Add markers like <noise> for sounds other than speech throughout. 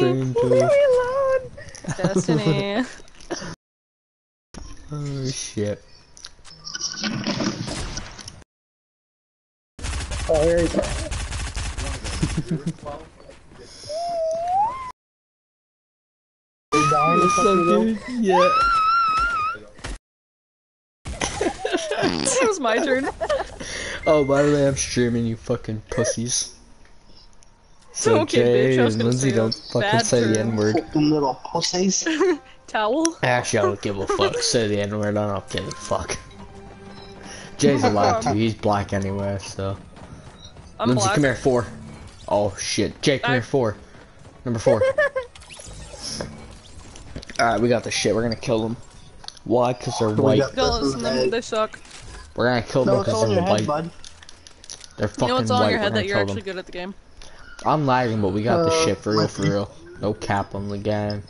Leave me alone. Destiny. <laughs> Oh shit. Oh, here you go. You What's up, dude? Yeah. <laughs> it was my turn. Oh, by the way, I'm streaming, you fucking pussies. So Okay, Jay bitch, I was and gonna Lindsay say don't fucking say the. N word. Fucking little pussies. <laughs> Towel. Actually, I don't give a <laughs> fuck. Say the N word, I don't give a fuck. Jay's allowed to. He's black anyway, so. I'm Lindsay, black. come here, four. Oh shit, Jay, come I- here, four. Number four. <laughs> Alright, we got the shit. We're gonna kill them. Why? Because they're white. got- Don't This listen them. They suck. We're gonna kill them No, it's because all in they're your head, white. bud. They're fucking white. You know what's all white. in your head that you're actually them. good at the game. I'm lagging, but we got the Uh, shit for real, for real. No cap on the game.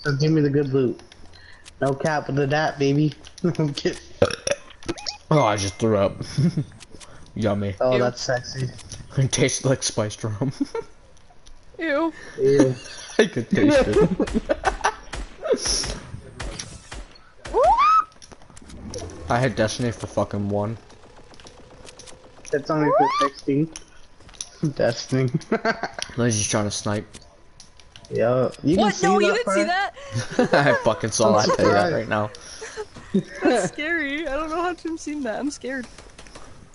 So give me the good loot. No cap on the dat, baby. <laughs> Get- Oh, I just threw up. <laughs> Yummy. oh, Ew. that's sexy. <laughs> It tastes like spiced rum. Ew. Ew. I could taste it. I had Destiny for fucking one. That's only for 16. <laughs> Destiny. Lindsay's <laughs> trying to snipe. Yo, you can What? see No, that you didn't see that? <laughs> I fucking saw I'm that. Tell you that right now. That's scary. I don't know how to have seen that. I'm scared.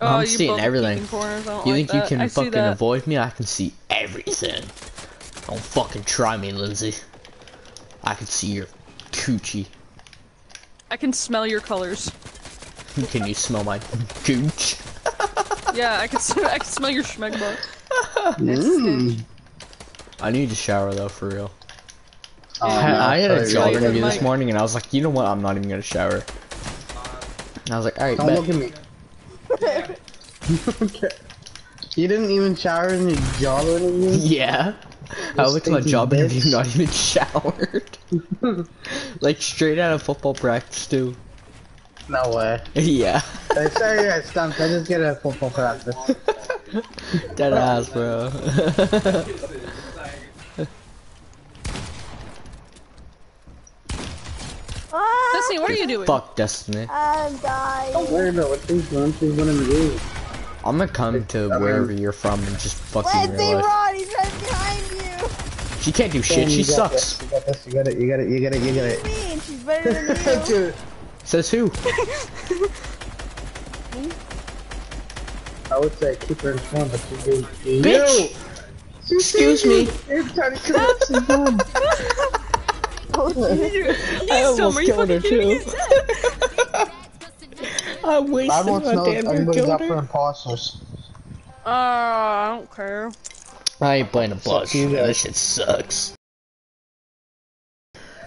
Oh, I'm seeing everything. Corners. I don't You like think you can I fucking avoid me? I can see everything. Don't fucking try me, Lindsay. I can see your coochie. I can smell your colors. Can you smell my gooch? Yeah, I can. Sm- <laughs> I can smell your schmegma. <laughs> Mm. I need to shower though, for real. Yeah. I, I had a sorry, job Right, interview this morning, and I was like, you know what? I'm not even gonna shower. And I was like, alright, Don't bet. look at me. <laughs> you didn't even shower in your job interview? Yeah. I went to my stinky job bitch. interview, not even showered. like straight out of football practice too. No way. <laughs> yeah. Hey, sorry, yeah, stumps. I just get a football practice. <laughs> Dead ass, bro. <laughs> Ah! Destiny, what are you doing? Fuck Destiny. I'm dying. Don't worry about what she's doing. She's gonna do. I'm gonna come to wherever you're from and just fuck you in Lindsay, real life. run! He's right behind you. She can't do shit. Damn, She sucks. this, You got this. You got it. You got it. You got it. You got What do you it. mean? She's better than you. Dude, Says who? I would say keep her informed, but she's doing. Bitch! Excuse me. You're trying to kill her. She's <laughs> done. Oh, shit. You, I almost killed her too. <laughs> I I wasted my know if damn near anybody's killed up for imposters. Uh, I don't care. I ain't playing a bus. you guys. This shit sucks.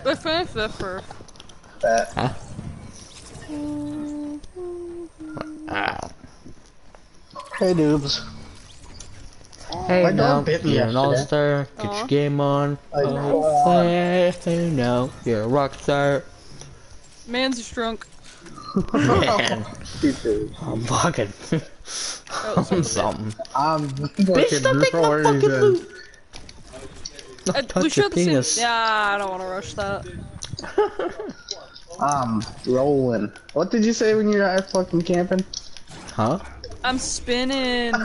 Let's finish this first. That. Huh? Ah. Hey, noobs. Hey, My now dog bit me you're an all-star. Get Aw. your game on. I Oh, hey, hey, no, you're a rock star. Man's drunk. Man, <laughs> I'm fucking. Oh, I'm <laughs> something. I'm Bitch, fucking don't my fucking loot. Uh, Don't we touch your should have the penis. same. Yeah, I don't want to rush that. <laughs> I'm rolling. What did you say when you were out fucking camping? Huh? I'm spinning. <laughs>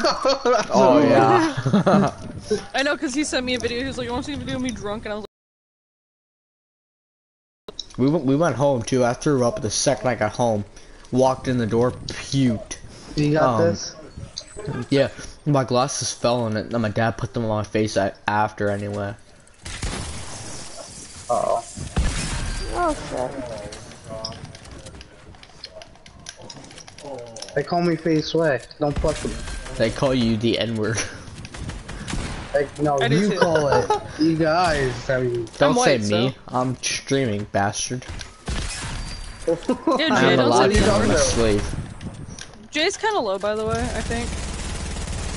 Oh yeah. <laughs> I know, cause he sent me a video. He was like, "I want to see a video of me drunk," and I was like, we went. We went home too. I threw up the second I got home. Walked in the door, puked. You got Um, this? Yeah, my glasses fell on it. And my dad put them on my face after anyway. Uh oh. Oh, shit. They call me face way. Don't fuck with me. They call you the N word. Like, no, I you call it. <laughs> You guys. I mean, Don't say white, me. so- I'm streaming, bastard. Yeah, I Jay, have a don't say laptop. the I'm a word. slave. Jay's kind of low, by the way. I think.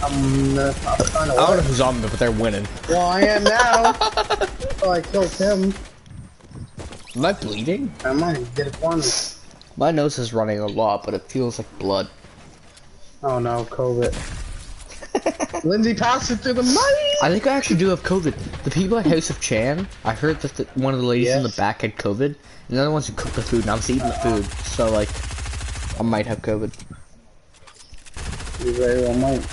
I'm, uh, I'm trying to I don't know who's on but they're winning. Well, I am now. <laughs> oh, I killed him. Am I bleeding? I might get it for me. My nose is running a lot, but it feels like blood. Oh no, COVID. <laughs> Lindsay passed it through the money. I think I actually do have COVID. The people at House of Chan, I heard that the, one of the ladies in the back had COVID, and the other ones who cooked the food, and I was eating the food, so like, I might have COVID. You very well might.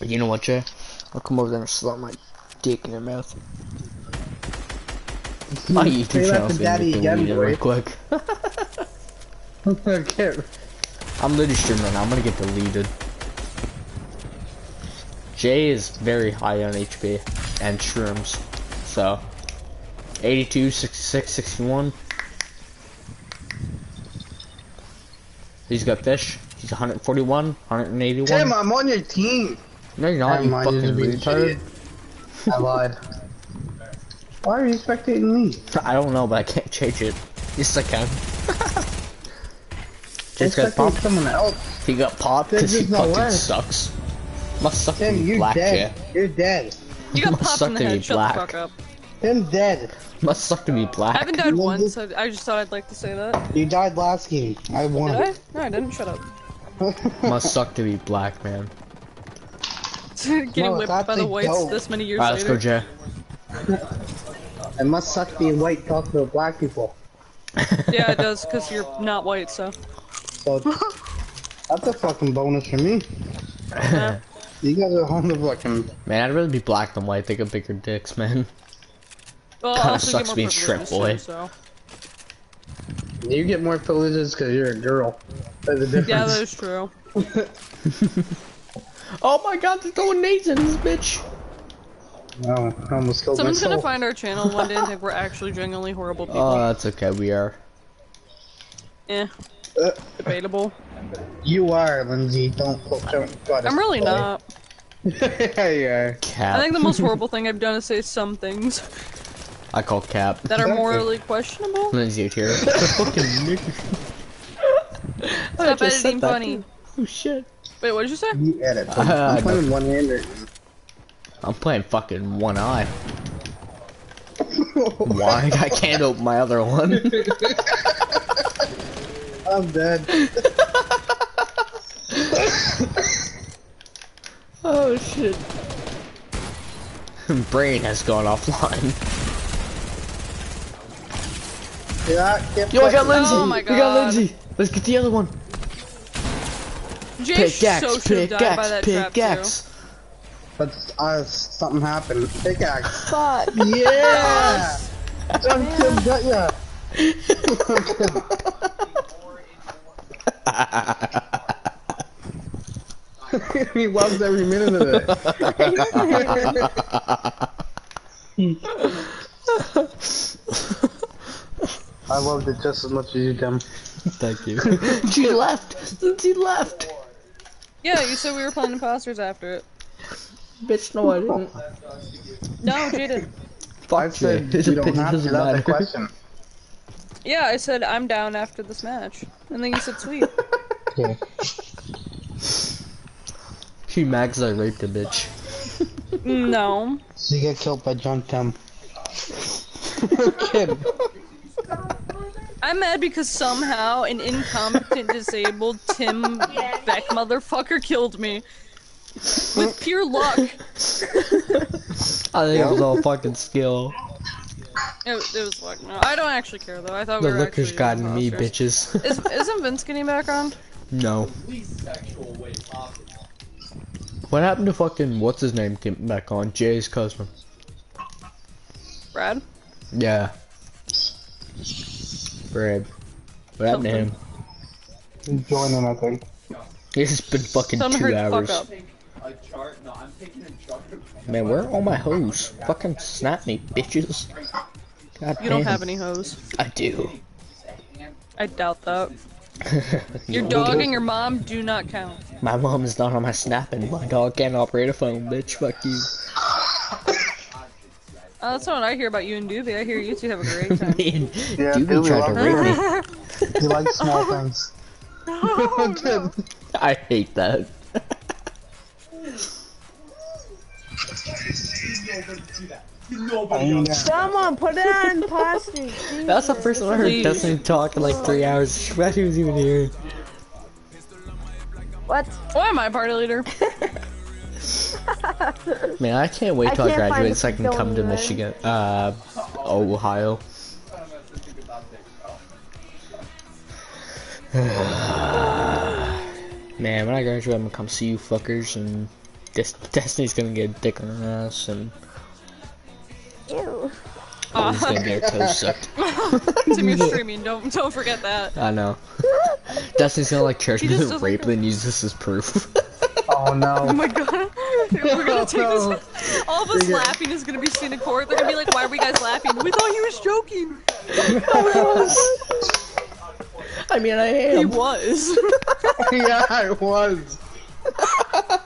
You know what, Jay? I'll come over there and slap my dick in your mouth. My YouTube channel's gonna get Daddy again, deleted real boy. quick. <laughs> okay. I'm literally streaming right now. I'm gonna get deleted. Jay is very high on HP and shrooms. So, 82, 66, 61. He's got fish. He's 141, 181. Tim, I'm on your team. no, you're not, you Never you're fucking retard. I lied. <laughs> Why are you spectating me? I don't know, but I can't change it. Yes, I can. <laughs> Jay's I'm got popped. someone else. He got popped There's because he just no fucking way. sucks. Must suck to Tim, be you're black, dead. Jay. You're dead. You got <laughs> Must popped suck in the head. Shut black. the fuck up. Tim's dead. Must suck to be black. I haven't died Lindsay? once. I, I just thought I'd like to say that. You died last game. I won. Did I? No, I didn't. Shut up. Must suck to be black, man. <laughs> Getting No, whipped by the whites goat. this many years Alright, let's go. Jay. It must suck being white talking to black people. <laughs> yeah, it does, because you're not white, so. So that's a fucking bonus for me. Yeah. You guys are on the fucking. Man, I'd rather be black than white. They got bigger dicks, man. Well, Kinda sucks being shrimp privileges, boy. too, So. You get more privileges because you're a girl. There's a difference. Yeah, that is true. <laughs> Oh my god, they're throwing nades in this bitch. No, I almost killed Someone's gonna find our channel one day and think we're actually genuinely horrible people. Oh, that's okay. We are. eh, Uh, debatable. you are, Lindsay. Don't quote God, I'm really not. yeah, <laughs> you are. Cap. I think the most horrible thing I've done is say some things I call Cap. that are morally questionable. Lindsay here. <laughs> fucking. Stop just said editing that. funny. Oh shit. Wait, what did you say? You edit. Uh, <laughs> I'm playing one hander. I'm playing fucking one eye. Why? I can't open my other one. <laughs> I'm dead. <laughs> oh shit. <laughs> Brain has gone offline. Yeah, Yo, I got fucking- Lindsay. Oh my God. We got God. Lindsay. Let's get the other one. Jay Pickaxe, so should have died by pickaxe, that pickaxe. But uh, something happened. Pickaxe. Fuck. <laughs> <laughs> Yeah! Jump Tim got ya! <laughs> he loves every minute of it. I loved it just as much as you, Tim. Thank you. she left. She left. Yeah, you said we were playing imposters after it. Bitch, no, I didn't. <laughs> No, Jay did. Fuck I said His you don't have to. doesn't That's the matter. question. Yeah, I said I'm down after this match, and then you said sweet. <laughs> Okay. She mags I raped a bitch. no. So you get killed by John Tim. Kid. I'm mad because somehow an incompetent disabled Tim <laughs> Beck motherfucker killed me. With pure luck. I think it was all fucking skill. it was luck. No, I don't actually care though. I thought The we were looker's gotten me, bitches. Is, isn't Vince getting back on? no. What happened to fucking what's his name getting back on? Jay's cousin. Brad? Yeah. Brad. What happened to him? He's joining, I think. It's been fucking Tell him to two hurry the hours. fuck up. Man, where are all my hoes? Fucking snap me, bitches. God You don't have any hoes. I do. I doubt that. <laughs> Your dog and your mom do not count. My mom is not on my snapping. My dog can't operate a phone, bitch. Fuck you. Oh, that's not what I hear about you and Doobie. I hear you two have a great <laughs> time. Me and Yeah, Doobie Doobie tried to loves rape me. He likes small things. <laughs> I hate that. Someone put it on plastic. <laughs> That's the first time I heard Please. Destiny talk in like three hours. <laughs> She was even here. What? Why am I party leader? <laughs> Man, I can't wait till I, can't graduate so I can come to fulfillment. Michigan, uh, Ohio. <sighs> <sighs> Man, when I graduate, I'm gonna come see you fuckers, and Des- <laughs> Destiny's gonna get a dick on her ass, and Ew. Owen's gonna get her toes sucked. <laughs> Tim, you're streaming. Don't don't forget that. I know. <laughs> Destiny's gonna like church me just and rape care. and use this as proof. Oh no. Oh my god. We're gonna take No. this. All of us Yeah. laughing is gonna be seen in court. They're gonna be like, "Why are we guys laughing? We thought he was joking." Oh I mean, I am. He was. <laughs> yeah, I was. what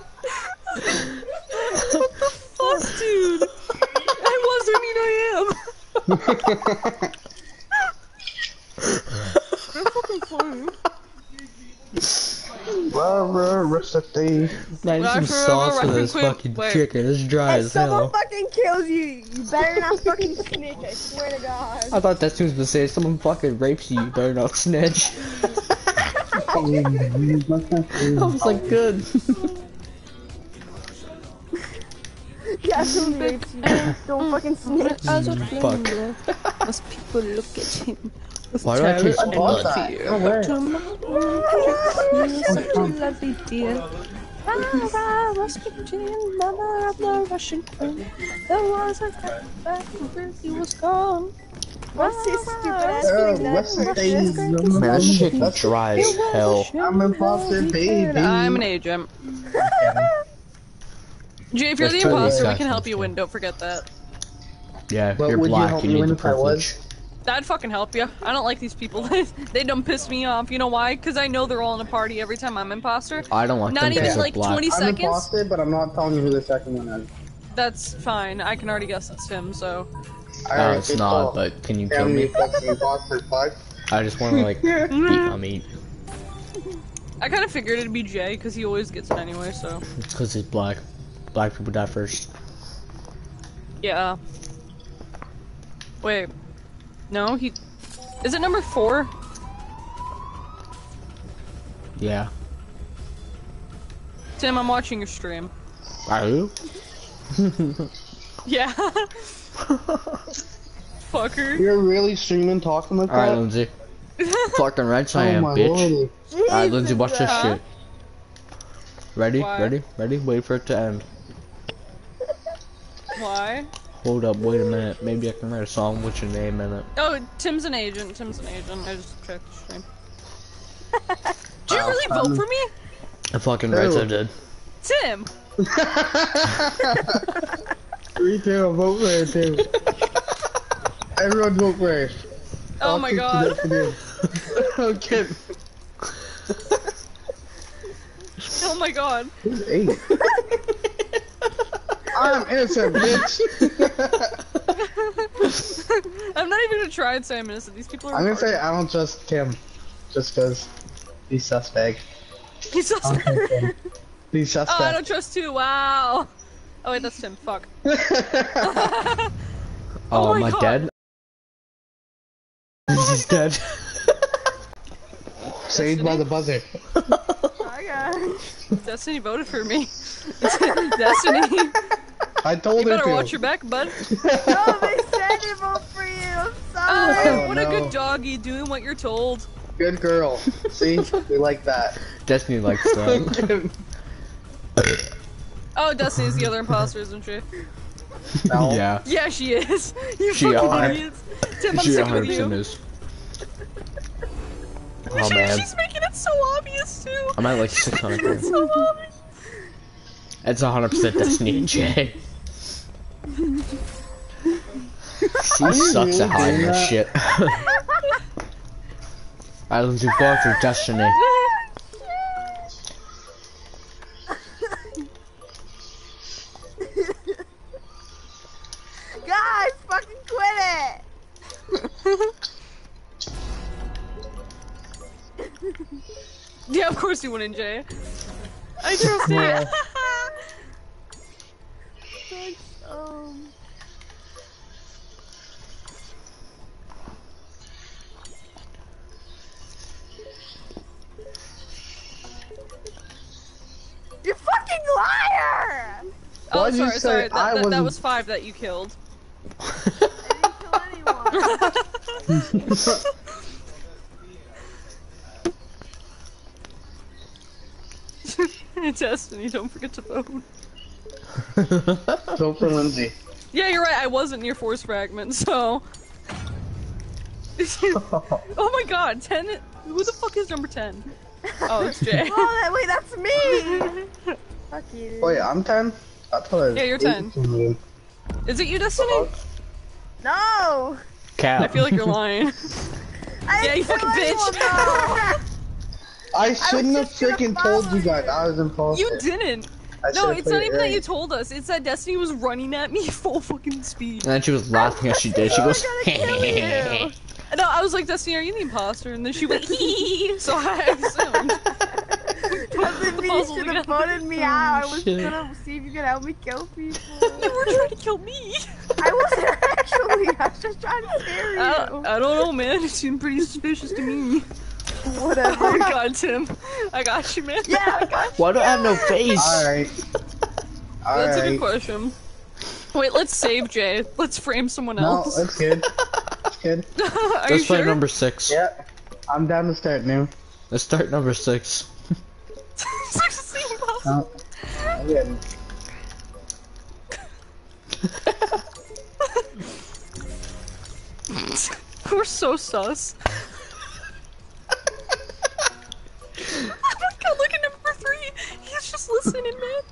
<laughs> the Fuck, dude. I was. I mean, I am. <laughs> That's fucking funny. Rubber recipe. Man, Well, some actually, sauce I'm for this fucking Wait. chicken. It's dry If as someone hell. fucking kills you, you better not fucking snitch. I swear to God. I thought Destiny was gonna say if someone fucking rapes you, you better not snitch. <laughs> I was like, good. Yeah, someone rapes you. Don't fucking snitch. Fuck. As people look at him. Why do I taste I bought blood? that. No oh, way. Such a lovely dear. Farah was Virgin, mother of the Russian queen. There was a time back when he was gone. What's this stupid ass thing what's the that? thing? Man, this chicken That's- dry as hell. I'm imposter, baby. I'm an agent. <laughs> Jay, if you're That's the totally imposter, we disgusting. can help you win. Don't forget that. Yeah, But you're would you black. help You, me need win the if I was? privilege. That'd fucking help you. I don't like these people. <laughs> they don't piss me off. You know why? Because I know they're all in a party every time I'm imposter. I don't like Not them even, like, they're black. 20 I'm seconds? imposter, but I'm not telling you who the second one is. That's fine. I can already guess it's him, so. No, Alright, it's not. call. But can you Tell kill me me? fucking imposter, fuck. I just want to like <laughs> beat my meat. I kind of figured it'd be Jay, because he always gets it anyway, so. It's because he's black. Black people die first. Yeah. Wait. No, he. Is it number four? Yeah. Tim, I'm watching your stream. Are you? <laughs> Yeah. <laughs> Fucker. You're really streaming talking like Alright, that? Lindsay. <laughs> Fucking oh right I Oh am, bitch. Alright, Lindsay, watch this shit. Ready? Why? Ready? Ready? Wait for it to end. Why? Hold up, wait a minute. Maybe I can write a song with your name in it. Oh, Tim's an agent. Tim's an agent. I just checked the stream. <laughs> Did you really um, vote for me? I fucking right Ew. I did. Tim! <laughs> Me too, vote for it too. <laughs> Everyone vote for it. Oh I'll my god. it to do. I'm kidding. Oh my god. Hey. I'm innocent, bitch. <laughs> I'm not even gonna try and say I'm innocent. These people are. I'm gonna say I don't trust Tim, just cause he's suspect. He's suspect. I don't trust him. He's Oh, I don't trust you. Wow. Oh wait, that's Tim. Fuck. <laughs> <laughs> Oh, Oh am my I God. dead? He's dead. Saved by the buzzer. Hi oh, guys. Destiny voted for me. Destiny, I told you her better watch your back, bud. <laughs> No, they said it vote for you. I'm sorry. Oh, Oh, what a good doggy doing what you're told. Good girl. See, <laughs> we like that. Destiny likes <laughs> that. Oh, Destiny's the other imposter, isn't she? no. yeah. Yeah, she is. You She fucking are. idiots. Tim, I'm She sick of 100% you. is. Oh She- man. She's making it so obvious too. I'm at like 600 It's so obvious. It's 100% Destiny and Jay. She sucks at hiding doing this shit. I Lindsay fuck through Destiny. Guys, fucking quit it. Yeah, of course you wouldn't, Jay. I trust <laughs> it. <laughs> <laughs> Um. You fucking liar! Oh, Why'd sorry, sorry. That, that, that, was five that you killed. I didn't kill anyone. <laughs> Destiny, don't forget to vote. Go for Lindsay. Yeah, you're right. I wasn't near force fragment, so. <laughs> oh my god, ten. Who the fuck is number ten? Oh, it's Jay. <laughs> Oh, that, wait, that's me. <laughs> Fuck you. Wait, I'm 10? I thought Yeah, you're 10. 18. Is it you, Destiny? No. Cap. I feel like you're lying. I Yeah, you fucking bitch. I shouldn't have just freaking told you follow guys I was imposter. You didn't. I No, it's not played it even that you told us. It's that Destiny was running at me <laughs> full fucking speed. And then she was laughing as she did. She <laughs> goes, gonna kill you. <laughs> No, I was like, Destiny, are you the imposter? And then she went, hee. So I assumed. Doesn't The mean you should have together. voted me out. I was shit. gonna see if you could help me kill people. You were trying to kill me. I wasn't actually. I was just trying to scare you. I, I don't know, man. It seemed pretty suspicious to me. <laughs> Whatever. Oh my god, Tim. I got you, man. Yeah, I got you. <laughs> Why do I have no face? Alright. <laughs> That's a good question. Wait, let's save Jay. Let's frame someone else. No, else. that's good. That's good. Are Let's play sure? number six. Yeah. I'm down to start new. Let's start number six. Seriously, impossible. No. We're so sus. Oh my god, look at number three. He's just listening, man.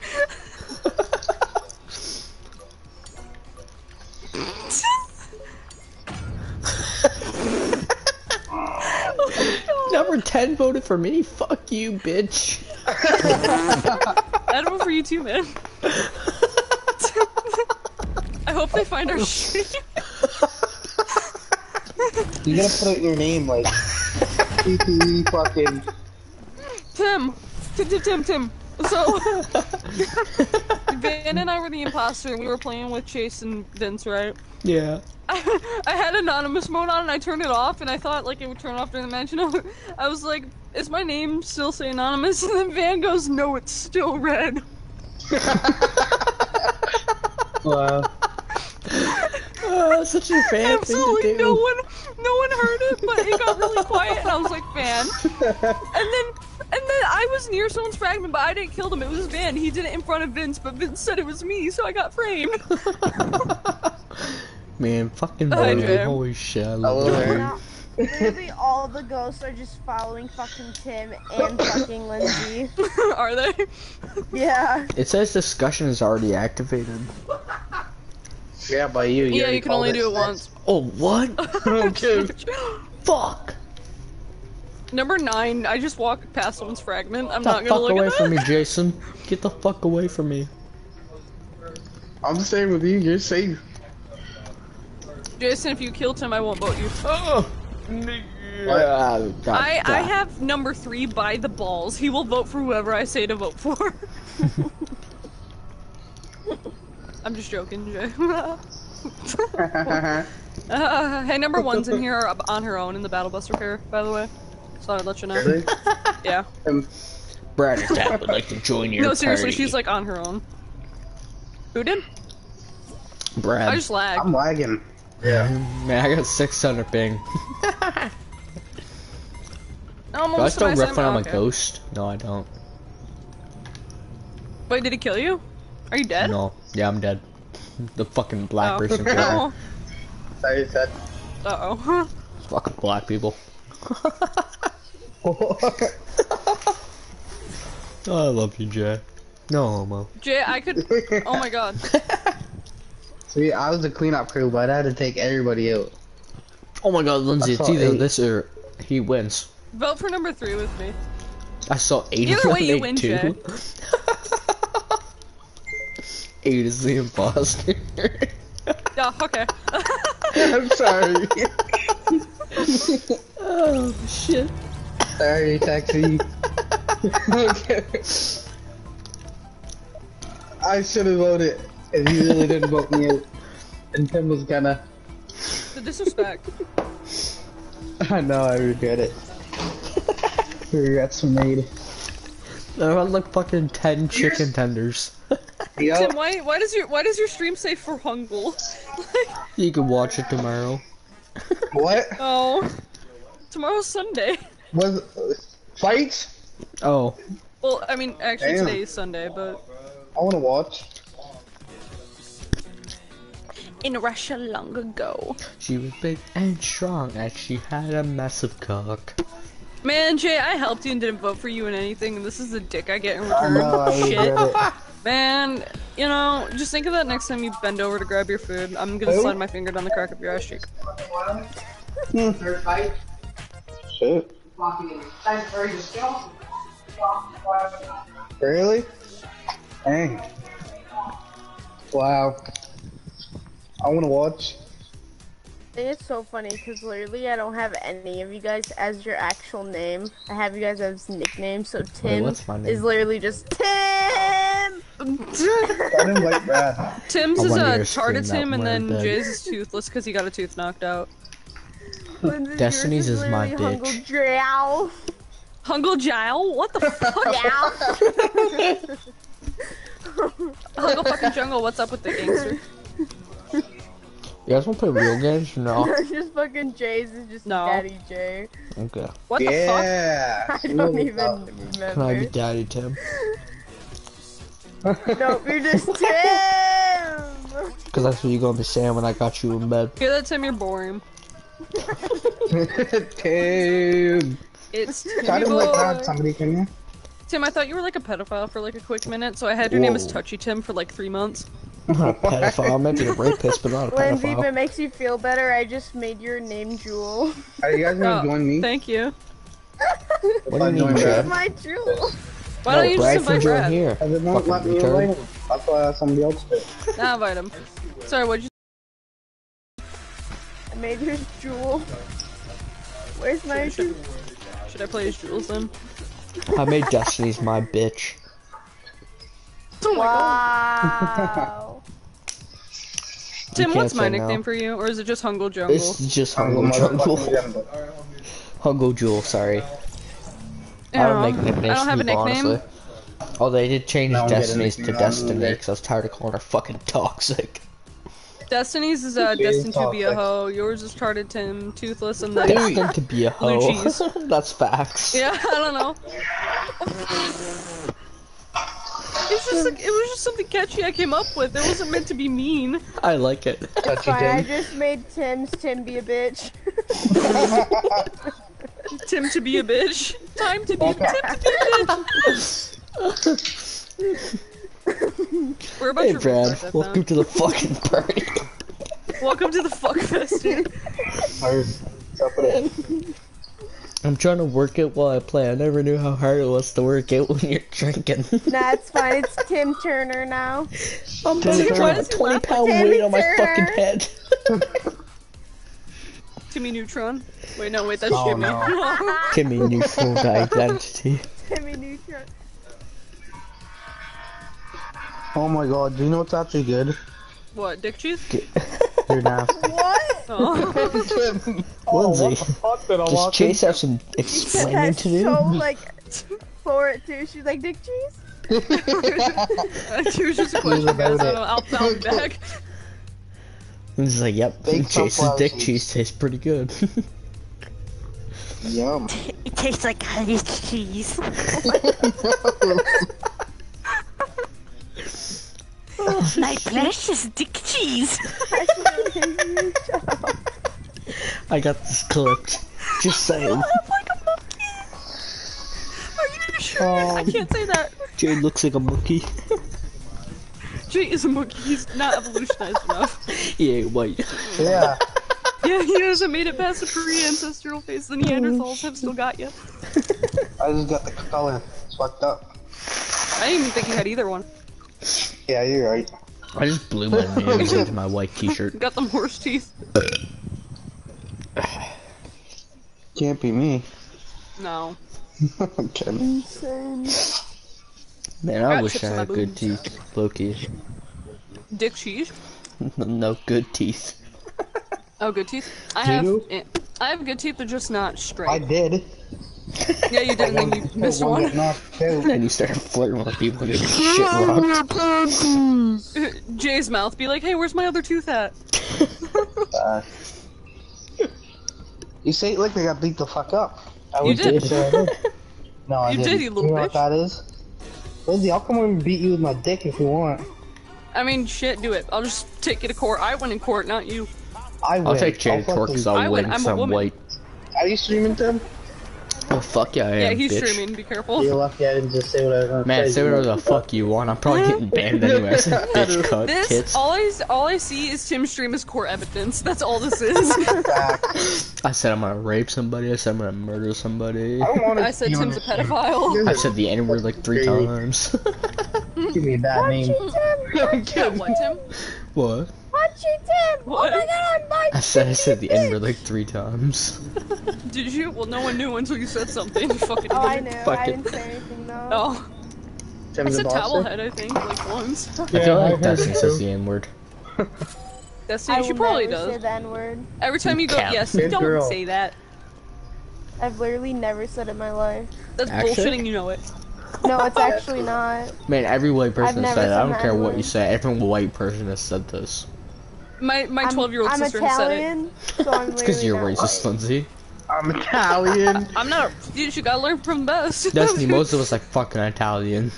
Number 10 voted for me? Fuck you, bitch. <laughs> I'd vote for you too, man. I hope they find our shit. You gotta put out your name like <laughs> fucking. Tim, Tim, Tim, Tim, Tim. So, <laughs> Van and I were the imposter, and we were playing with Chase and Vince, right? Yeah. I, <laughs> I had anonymous mode on and I turned it off and I thought like it would turn off during the match. <laughs> And I was like, "Is my name still say anonymous?" And then Van goes, "No, it's still red." Wow. Oh, such a fan thing to Absolutely do. no one, no one heard it, but it got really quiet, and I was like, "Van." And then I was near someone's fragment, but I didn't kill them. It was Van. He did it in front of Vince, but Vince said it was me, so I got framed. <laughs> Man, fucking Hi, Holy shit, I love there. Barley. Literally all the ghosts are just following fucking Tim and fucking Lindsay. <laughs> Are they? Yeah. It says discussion is already activated. Yeah, by you. Yeah, you can only do it sex. once. Oh, what? <laughs> Okay. Fuck! Number nine. I just walked past someone's fragment. I'm Get not gonna fuck look away at from that. me, Jason. Get the fuck away from me. I'm staying with you. You're safe. Jason, if you kill him, I won't vote you. Oh! What? I, I have number three by the balls. He will vote for whoever I say to vote for. <laughs> I'm just joking, Jay. <laughs> <laughs> uh, hey, number one's in here on her own in the Battle Bus repair, by the way. So I'd let you know. really? <laughs> Yeah. Um, Brad and Dad would like to join your No, seriously, party. she's like on her own. Who did? Brad. I just lagged. I'm lagging. Yeah. Man, I got 600 ping. <laughs> Almost Do I still my when I'm a okay. ghost? No, I don't. Wait, did he kill you? Are you dead? No. Yeah, I'm dead. The fucking black Oh. person killed me. Oh. <laughs> Sorry, said. Uh oh. Fucking black people. <laughs> Oh, I love you, Jay. No homo. Jay, I could. <laughs> Oh my god. See, I was the cleanup crew, but I had to take everybody out. Oh my god, Lindsay, it's either eight. this or he wins. Vote for number three with me. I saw eight Either way, you eight, win, two. Jay. <laughs> eight is the imposter. <laughs> Yeah, okay. <laughs> I'm sorry. oh shit. sorry, taxi. <laughs> okay. I should have voted if you really didn't vote me out. And Tim was gonna. the disrespect. I know, I regret it. Regrets were made. I want like fucking ten chicken tenders. <laughs> Yep. Tim, why why does your why does your stream say for Hungle? like, <laughs> You can watch it tomorrow. What? oh, tomorrow's Sunday. Was fight? Oh, Well, I mean, actually Damn. today is Sunday, but I want to watch. in Russia long ago. she was big and strong, and she had a massive cock. Man, Jay, I helped you and didn't vote for you in anything, and this is the dick I get in I return. know. I Shit. <laughs> Man, you know, just think of that next time you bend over to grab your food. I'm gonna Who? slide my finger down the crack of your ass cheek. Shit. Really? Dang. Wow. I want to watch. I it's so funny because literally I don't have any of you guys as your actual name. I have you guys as nicknames. So Tim what's my name? is literally just Tim. I didn't like that. <laughs> Tim's I is wanna hear a scream Tarda that Tim, and then. Jay's is toothless because he got a tooth knocked out. Destiny's is my bitch. Hungle Drow. Hungle Jowl? What the fuck? <laughs> Hungle fucking Jungle, what's up with the gangster? <laughs> You guys want to play real games or <laughs> no? just fucking Jay's is just No. Daddy J. Okay. What the fuck? I don't even oh. remember. Can I be Daddy Tim? <laughs> Nope, you're just Tim. <laughs> Because that's what you're gonna be saying when I got you in bed. Hear that, Tim? You're boring. Tim. It's I Timmy didn't like that. Somebody can you? Tim, I thought you were like a pedophile for like a quick minute, so I had your name as Touchy Tim for like three months. I'm not a pedophile. Maybe a rapist, but not a Lindsay, if it makes you feel better, I just made your name Jewel. Are you guys gonna Oh, join me? Thank you. What do you mean, Brad. My Jewel. Why no, don't you just Bradford, invite Brad? here. Because it won't let Fucking me retard. invite him. That's why somebody else did. <laughs> Nah, invite him. Sorry, what'd you I made yours Jewel. Where's my Should- Jewel? Should I play as Jules then? I made Destiny's my bitch. Oh my god. Wow. <laughs> Tim, can't what's my say no. nickname for you? Or is it just Hungle Jungle? It's just I'm Hungo Jungle. jungle. <laughs> Hungo Jewel, sorry. I Yeah, don't make nicknames I don't have a nickname. honestly. Oh, they did change No, I'm getting a Destiny's to Destiny because I was tired of calling her fucking toxic. Destiny's is uh, destined to be a hoe. Yours is charted Tim, toothless, and then Destined to be a Blue hoe. cheese. <laughs> That's facts. yeah, <laughs> I don't know. It's just like, it was just something catchy I came up with. It wasn't meant to be mean. I like it. Touchy Fine, I just made Tim's Tim be a bitch. <laughs> Tim to be a bitch. Time to be Tim to be a bitch. We're about Hey, to Brad. Welcome sound. to the fucking party. Welcome to the fuck fest, dude. Hard. What's it? I'm trying to work it while I play. I never knew how hard it was to work it when you're drinking. nah, it's fine. It's Tim Turner now. I'm Timmy trying Turner. to have a 20 pound Timmy weight on my fucking head. <laughs> Timmy Neutron. Wait, no, wait, that's Oh, Jimmy. no. <laughs> Timmy neutral identity. Timmy Neutron. Oh my god, do you know what's actually good? what, dick cheese? <laughs> You're nasty. What? Oh. <laughs> oh Lindsay, fuck did I does Chase have some She explaining to that do? so <laughs> like for it too. She's like Dick Cheese. She was just a question, about guys. it. I'll I'll back. He's like, yep, Bake Chase's dick seeds. cheese tastes pretty good. Yum. It tastes like cottage cheese. My precious dick cheese. <laughs> I got this clipped. Just saying. Oh, Are you? I oh. can't say that. Jade looks like a monkey. Jay is a monkey. He's not evolutionized enough. <laughs> he ain't white. Yeah. <laughs> Yeah, he hasn't made it past the pre-ancestral phase. The Neanderthals have still got you. I just got the color. It's fucked up. I didn't even think he had either one. Yeah, you're right. I just blew my <laughs> nose into my white t-shirt. Got them horse teeth. <sighs> Can't be me. No. <laughs> I'm kidding. Man, I Got wish I had good boobs. teeth. Loki. Dick cheese. <laughs> no good teeth. Oh, good teeth. I Do have. you? I have good teeth. They're just not straight. I did. <laughs> Yeah, you did, and then you missed One one. knocked out. And you started flirting with people and getting shit rocked. Jay's mouth be like, hey, where's my other tooth at? Uh, you say it like they got beat the fuck up. I You did. say I did. No, I You didn't. did, you little know bitch. what that is? Lindsay, I'll come over and beat you with my dick if you want. I mean, shit, do it. I'll just take you to court. I win in court, not you. I win. I'll take Jade fucking- Torque because I I'll win, win I'm a because white. Are you streaming them? Oh fuck yeah, I Yeah, am, he's bitch. streaming. Be careful. You're lucky I didn't just say what I was gonna Man, say. say whatever the fuck you want. I'm probably getting banned anyway. I <laughs> said bitch cut This tits. all I all I see is Tim stream as core evidence. That's all this is. I said I'm gonna rape somebody. I said I'm gonna murder somebody. I don't want to. I said Tim's a pedophile. I said the N word like three times. <laughs> Give me a bad name. <laughs> Yeah, what, Tim? what? Punch you, Tim! What? Oh my god, I'm biting I said I said the N word like three times. <laughs> Did you? Well, no one knew until you said something. <laughs> You fucking Oh, I idiot. knew. Fuck I it. didn't say anything though. Oh, I a said boss. towelhead. I think like once. I feel like Dustin says the N word. <laughs> Destiny, I she will probably never say the N word. Every time you go, Cap. yes, Good don't girl. say that. I've literally never said it in my life. That's Actually? bullshitting. You know it. No, it's actually not. Man, every white person has said it. I don't care what N-word. you say. Every white person has said this. My my twelve year old I'm sister has said it. So I'm <laughs> It's because literally you're racist, white. Lindsay. I'm Italian. <laughs> I'm not. Dude, you gotta learn from the best. Destiny, <laughs> most of us like fucking Italian.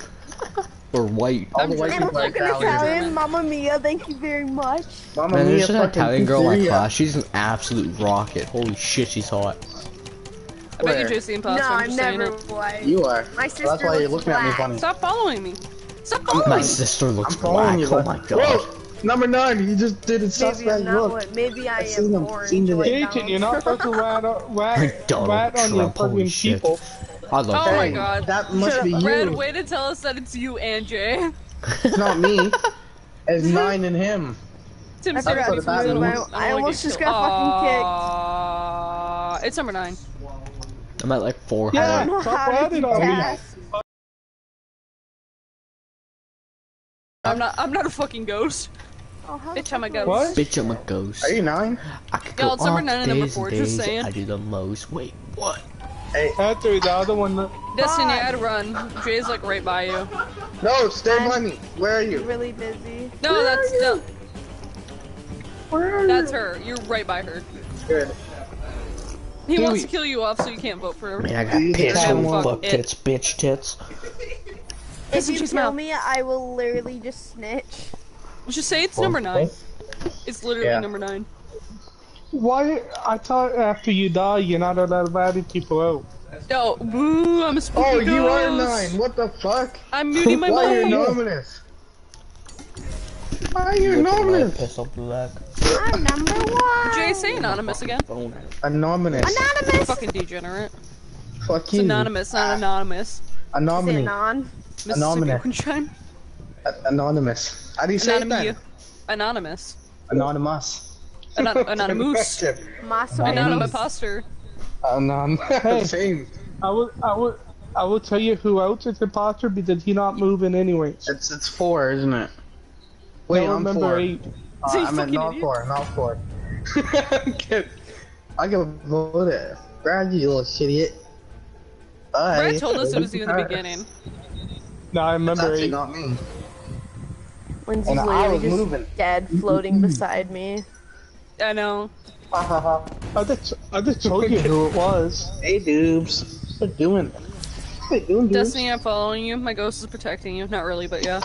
or white. All I'm white people are Fucking Italian. Italian, Mamma Mia, thank you very much. Mamma Man, mia, there's an Italian girl in my class. She's an absolute rocket. Holy shit, she's hot. I bet you're Where? JC the imposter. no, I'm I'm never white. You are. My So that's why you're looks looking at me black. funny. Stop following me. Stop following My me. My sister looks black. you. Oh my god. Whoa! Number nine, you just did it Maybe suspect I'm not look. what. Maybe I I've seen am them, orange. seen them. Jason, you're not supposed to rat, on- <laughs> rat, rat on your Trump, holy fucking shit. people. I love Oh my god. That must be you. Red, way to tell us that it's you and Jay. It's not me. It's <laughs> nine and him. Tim I forgot it's to you. I I almost just killed. got fucking kicked. It's number nine. I'm at like four. Yeah. I don't know how to ratting keep on me. tabs. I'm not. I'm not a fucking ghost. Oh, Bitch, I'm a ghost. What? Bitch, I'm a ghost. Are you nine? I could Y'all, go it's number on nine and number days four, and just days. saying. I do the most. Wait, what? Hey, After the other one, that- Destiny, I'd run. Jay's like right by you. no, stay I'm- by me. Where are you? Really busy. No, that's no. Where are That's you? her. You're right by her. Good. He Dewey. wants to kill you off so you can't vote for her. Man, I got You pissed. can Fuck fuck it. tits, bitch tits. If you she's kill me, I will literally just snitch. Just say it's number nine. It's literally Yeah. number nine. why? I thought after you die, you're not allowed to rat people out. No, boo! I'm a spooky Oh, you are nine. What the fuck? I'm muting my Why are you mic. anonymous? Why are you anonymous? Piss off black. I'm number one. Jay, say anonymous again. Anonymous. Anonymous. Fucking degenerate. Fuck It's you. anonymous, not anonymous. Anonymous. non. Mississippi Anonymous. Moonshine. Anonymous. How do you say it Anonymous. then? Anonymous. Anonymous. Anon- <laughs> anonymous. Maso. Anonymous imposter. Anonymous. <laughs> Same. I will, I will, I will tell you who else is imposter because he not moving anyways. It's it's four, isn't it? Wait, I I'm remember four. eight. Uh, <laughs> You I meant fucking not idiot. four, not four. I'm. I can vote it. Brad, you little shit. Bye. Brad told us it was you in the beginning. No, I It's remember actually eight. not me. Lindsay's And I literally was just moving. dead, <laughs> floating beside me. I know. Ha ha ha. I just, I just told you who it was. Hey, dudes. What you doing? What you doing, dudes? Destiny, I'm following you. My ghost is protecting you. Not really, but yeah.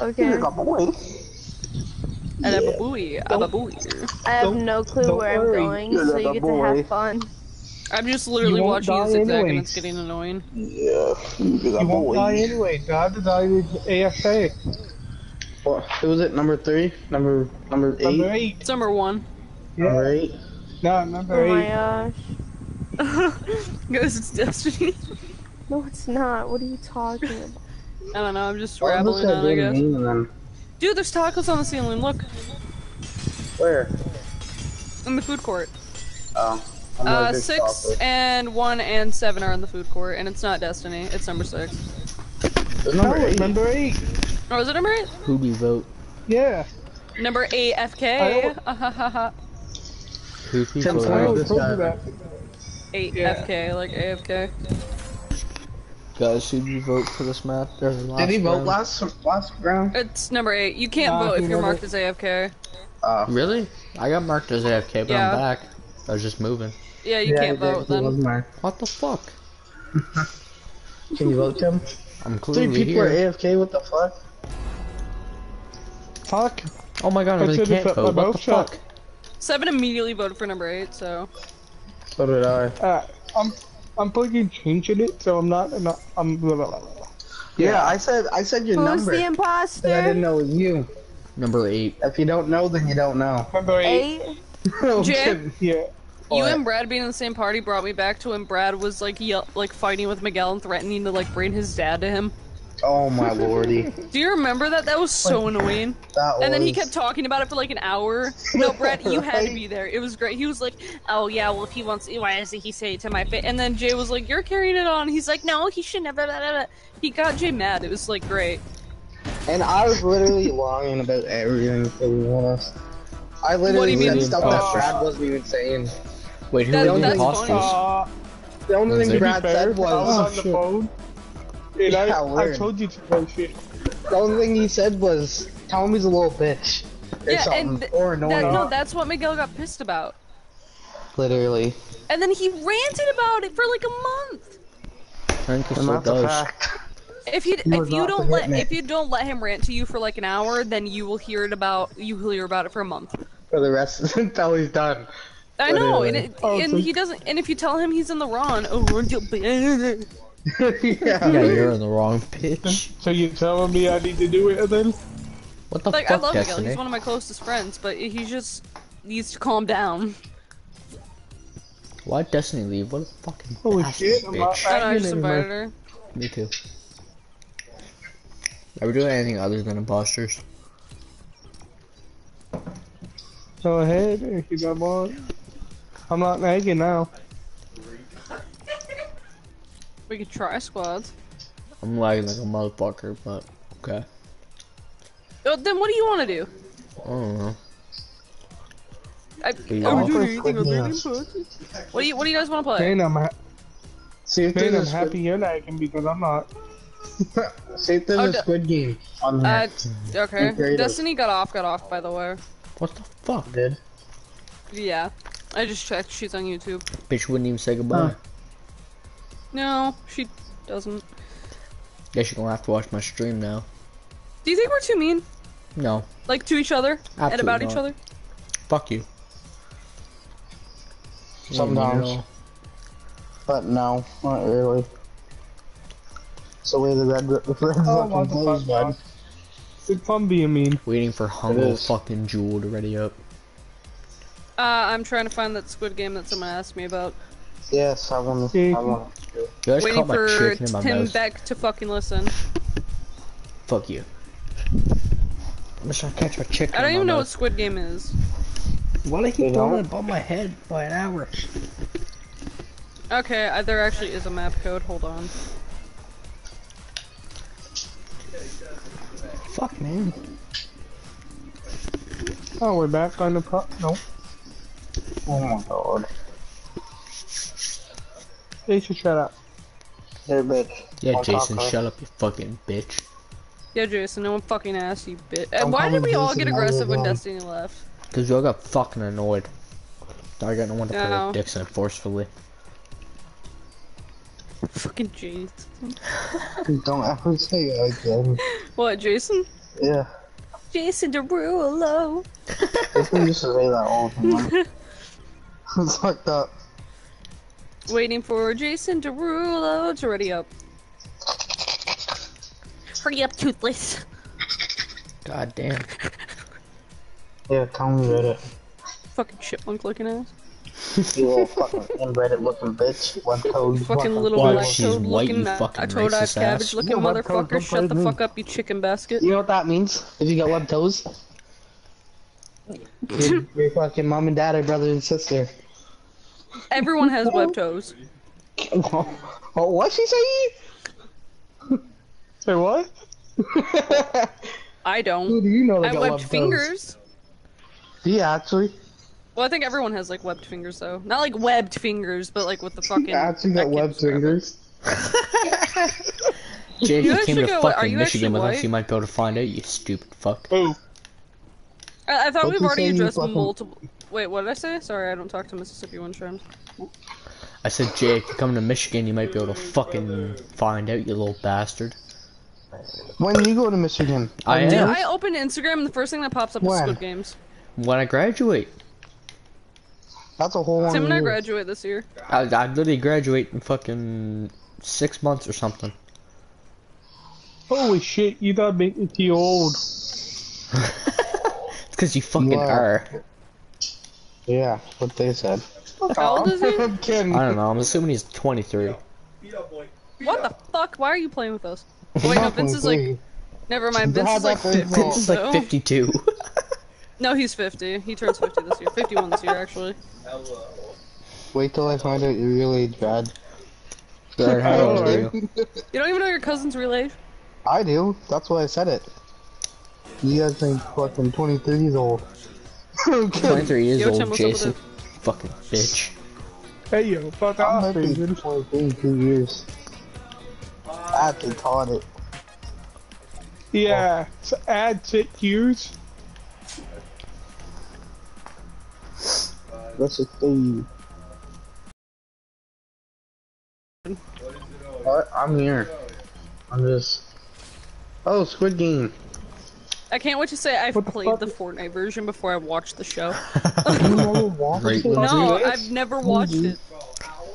Okay. You're a boy. And I'm a buoy. I'm a buoy. I have no clue don't where I'm going, You're so you get to have fun. I'm just literally watching this die zigzag and it's getting annoying. Yeah. You're a You won't boy. die anyway. God died with AFA. What, who was it? Number three? Number number eight? Number eight. It's number one. Number eight? No, number Oh my gosh. <laughs> Guys, it's Destiny. No, it's not. What are you talking about? I don't know, I'm just Oh, rambling on, I guess. me, Dude, there's tacos on the ceiling, look. Where? In the food court. Oh. I'm Uh, not a big six shopper. and one and seven are in the food court, and it's not Destiny, it's number six. There's No, number eight. number eight. Oh, is it number eight? Who do you vote? Yeah. Number eight, FK. don't- Uh, ha, ha, ha. Who do you Tim vote? I Sorry, told that. eight Yeah. FK, like AFK. Guys, who did you vote for this map? Or last Did he vote round? last last round? It's number eight. You can't Nah, vote if you're never- marked as AFK. Uh, Really? I got marked as AFK, but Yeah. I'm back. I was just moving. Yeah, you yeah, can't vote He was then. What the fuck? <laughs> Can you vote him? I'm Three clearly people are. AFK. What the fuck? Fuck. Oh my god, I I really can't vote. What the shut. fuck? Seven immediately voted for number eight, so. So did I. Uh, I'm I'm fucking changing it, so I'm not. I'm not I'm. Blah, blah, blah, blah. Yeah, I said I said your Who's number. the but I didn't know it was you. Number eight. If you don't know, then you don't know. Number eight. Eight. <laughs> I'm Jay? Yeah. You What? and Brad being in the same party brought me back to when Brad was like yell- like fighting with Miguel and threatening to like bring his dad to him. Oh my lordy. <laughs> Do you remember that? That was so annoying. That And then he kept talking about it for like an hour. No, <laughs> Brad, you had to be there. It was great. He was like, "Oh yeah, well if he wants, why doesn't he say it to my face?" And then Jay was like, "You're carrying it on." He's like, "No, he should never." Blah, blah, blah." He got Jay mad. It was like great. And I was literally lying about everything, to be honest. I literally do you said mean? stuff Oh. that Brad wasn't even saying. Wait, who That- are the imposters? funny. Uh, The only thing to be Brad fair, said I was was, on the shit. phone. And Yeah, I, I told you to go shit. the only thing he said was, tell him he's a little bitch. Or Yeah, something. and or annoying. That, no, that's what Miguel got pissed about. literally. And then he ranted about it for like a month. Frank And still that's a does. fact. If you He was if you don't let if you don't let him rant to you for like an hour, then you will hear it about you will hear about it for a month. For the rest <laughs> until he's done. I know, and it, Oh, and so- he doesn't. And if you tell him he's in the wrong, oh, we're just- <laughs> yeah. Yeah, you're in the wrong pitch. So you telling me I need to do it then? What the like I fuck, love Miguel. Destiny? He's one of my closest friends, but he just needs to calm down. Why'd Destiny leave? What a fucking Holy bastard, shit, I'm not bitch. I know. I just invited her. Me too. Are we doing anything other than imposters? Go ahead if you got one. I'm not nagging now. We could try squads. I'm lagging like a motherfucker, but okay. Oh, then what do you want to do? I don't know. I, you are we offer doing anything other than goodness. What do you What do you guys want to play? Man, I'm, ha- See if man, I'm happy you're nagging because I'm not. <laughs> see if there's Oh, a d- squid game on Uh, there. okay. Destiny got off. Got off. By the way. What the fuck? Did. Yeah. I just checked. She's on YouTube. Bitch wouldn't even say goodbye. Huh. No, she doesn't. Guess you're gonna have to watch my stream now. Do you think we're too mean? No, Like to each other and Absolutely about each other? fuck you. Sometimes. You But no, not really. It's the way the red, the red Oh, fucking goes, motherfucker. bud. It's fun being mean. waiting for Humble is. fucking Jewel to ready up. Uh, I'm trying to find that squid game that someone asked me about. Yes, I want to. Yeah. I want to. You guys Waiting my for in my Tim mouth. Beck to fucking listen. Fuck you. I'm just trying to catch my chicken. I don't in even my know what squid game is. Why do I They keep don't? throwing it above my head by an hour? Okay, uh, there actually is a map code. Hold on. Fuck, man. Oh, we're back on the pro- No. Oh my god. They should shut up. Hey, bitch. Yeah, I'll Jason, shut up, you fucking bitch. Yeah, Jason, no one fucking asked you, bitch. Uh, I'm why did calling we all get aggressive when. Destiny left? Cause y'all got fucking annoyed. I got no one to put No. their dicks in forcefully. Fucking Jason. Don't ever say it again. <laughs> What, Jason? Yeah. Jason Derulo. Jason used to say that all the time. <laughs> it's like that. Waiting for Jason Derulo to ready up. Hurry up, toothless. God damn. Yeah, tell me about it. Fucking chipmunk looking ass. You little fucking inbred looking bitch. One toes. Fucking little Why, black she's toad looking, you uh, fucking a toad eyed racist cabbage ass. looking Yeah, web motherfucker. Shut the play fuck up, you chicken basket. You know what that means? If you got web toes? <laughs> your, your fucking mom and dad are brother and sister. Everyone has web <laughs> toes. oh, what's she saying? Say what? I don't. do you know I that have got webbed web toes? fingers. Do you actually? Well, I think everyone has like webbed fingers though. Not like webbed fingers, but like with the fucking. Actually got I can't web fingers. <laughs> Jay, if You you came to go- fucking Michigan actually with us, you might be able to find out, you stupid fuck. Oh, I, I thought Don't we've already addressed fucking- multiple. Wait, what did I say? Sorry, I don't talk to Mississippi one shrooms. I said, Jake, if you come to Michigan, you might be able to fucking find out, you little bastard. When you go to Michigan, I am. Dude. I open Instagram and the first thing that pops up is When? Squid Games. When I graduate, that's a whole one. Tim and I graduate this year. I, I literally graduate in fucking six months or something. holy shit! You done make me too old. <laughs> It's because you fucking You are. Are. Yeah, what they said. How old is he? <laughs> I'm kidding. I don't know, I'm assuming he's 23. What the fuck? Why are you playing with us? Oh, wait, no, Vince is like. Never mind. Vince is like 50. Vince is like 52. <laughs> <laughs> No, he's 50. He turns 50 this year. 51 this year, actually. Wait till I find out your real age, Brad. Brad, how old are you? You don't even know your cousin's real age? I do. That's why I said it. You guys think fucking 23 years old. I'm kidding. 23 years Yo, old, what's up with Jason. Fucking bitch. Hey yo, fuck I off, might be David. 23 in two years. I actually taught it. Yeah, oh. so add six years. Let's thing. see. What? I'm here. I'm just. Oh, Squid Game. I can't wait to say I've What the played fuck? the Fortnite version before I watched the show. <laughs> You never watched Great. No. I've never watched it.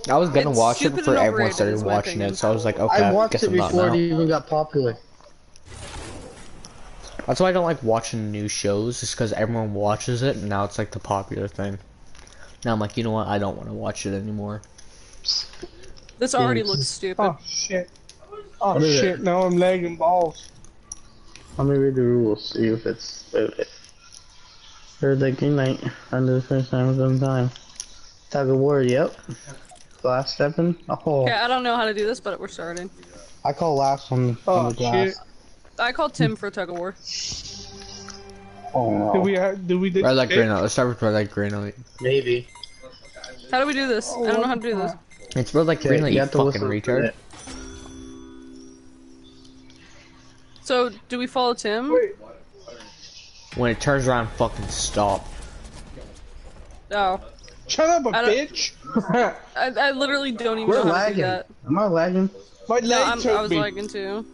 I was gonna It's watch it before everyone started watching it, so I was like, okay, I I watched guess it I'm not before it now. even got popular. That's why I don't like watching new shows, is because everyone watches it, and now it's like the popular thing. Now I'm like, you know what, I don't want to watch it anymore. This already Yes. looks stupid. Oh shit. Oh shit, now I'm lagging balls. Let me read the rules, see if it's. Okay. Heard the green light under the first time of some time. Tug of war, yep. Glass stepping. Oh, Okay, I don't know how to do this, but we're starting. I call last one Oh, on the glass. shit. I called Tim for tug of war. Oh no. Do we have, do we did Red light, green light. Let's start with red light, green light. Maybe. How do we do this? I don't know how to do this. It's red light, green light, you, have to fucking listen to retard. So, do we follow Tim? Wait, When it turns around, fucking stop. Oh. shut up, a I bitch! <laughs> I, I literally don't even We're know how to do lagging. that. Am I lagging? My No, legs I'm, I was me. lagging too.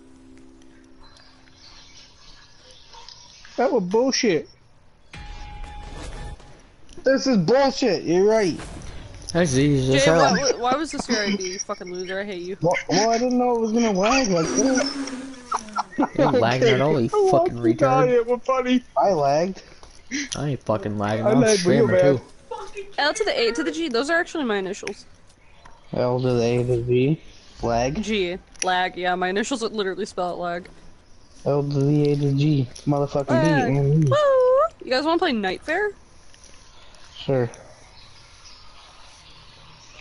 That was bullshit. This is bullshit. You're right. That's easy. Jay, why, why- why was this your idea, you fucking loser? I hate you. Well, well I didn't know it was gonna lag like this. You're <laughs> lagging at all, you I fucking want to die, retard. It was funny. I lagged. I ain't fucking lagging. I I'm lag real streaming bad. too. L to the A to the G, those are actually my initials. L to the A to the V. Lag. G. Lag, yeah, my initials would literally spell out lag. L to the A to the G. Motherfucking B Lag. and E. Woo! You guys wanna play Night Fair? Sure.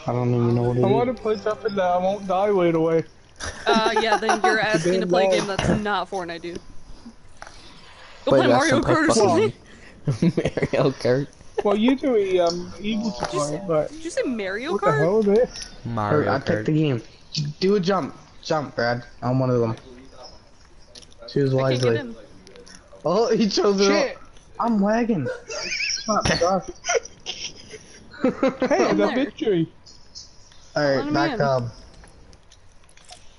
I don't even know what it I is. want to play something that I won't die right away. Uh, yeah, then you're <laughs> asking to play a game that's not Fortnite, dude. Go Play play Mario Kart or something. <laughs> Mario Kart. Well, you do a um, evil supply, but Did you say Mario what the Kart? hell is this? Mario Kart. I picked the game. Do a jump. Jump, Brad. I'm one of them. Choose I can't get wisely. Oh, he chose it. Shit! I'm lagging. Oh, God. Hey, the victory! Alright, him back in. up.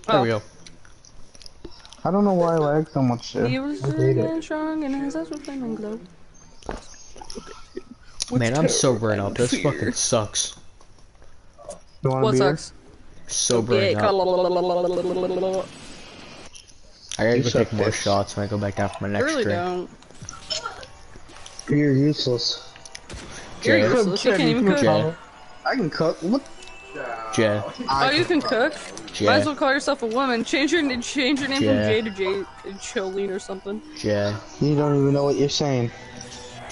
There Oh. we go. I don't know why I lag so much there. He was I hate again it. strong and his eyes were flaming glow. Man, I'm sobering up. This fucking sucks. You want What beer? sucks? Sobering up. I I gotta You go suck take more dicks. shots when I go back down for my next really drink. don't. You're useless. You're Jay, useless. You can't even cook. Jay, I can cook. What? Jay, Oh, you can cook? Might as well call yourself a woman. Change your change your name from Yeah. Jay to Jay Jolene or something. Jay, You don't even know what you're saying.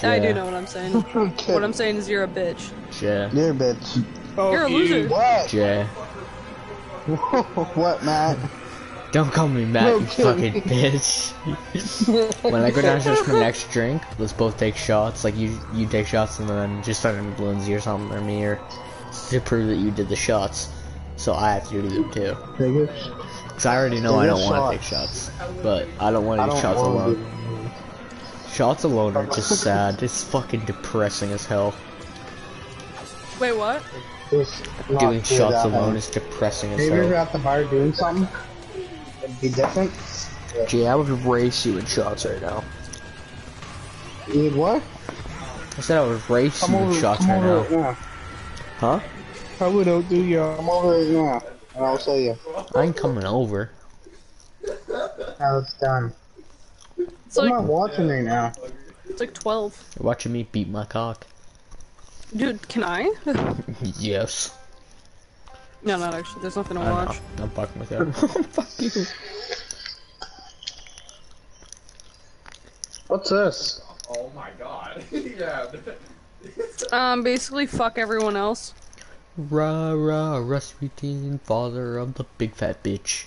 I do know what I'm saying. <laughs> Okay. what I'm saying is you're a bitch. Jay, You're a bitch. Oh, You're a you. loser. What? Jay. <laughs> what, Matt? Don't call me Matt, No you kidding. fucking bitch. <laughs> when I go downstairs for my next drink, let's both take shots. Like you, you take shots and then just fucking Lindsay or something or me or to prove that you did the shots. So I have to do them too. Cause I already know Yeah, I don't want to take shots, but I don't want I to do don't shots alone. do- Shots alone are just <laughs> sad. It's fucking depressing as hell. Wait, what? Doing shots alone one. is depressing as Maybe if you're at the bar doing something, it'd be different. Gee, I would race you in shots right now. You need what? I said I would race Come you in over, shots come right over now. now. Huh? I would outdo you. Come over right now, and I'll show you I ain't coming over. Now it's done. It's I'm like not watching right now. it's like twelve. You're watching me beat my cock. Dude, can I? <laughs> yes. no, not actually. There's nothing to I know. watch. I'm fucking with <laughs> you. Fuck you. What's this? Oh my god. <laughs> yeah. Um, basically, fuck everyone else. Rah rah, Rasputin, father of the big fat bitch.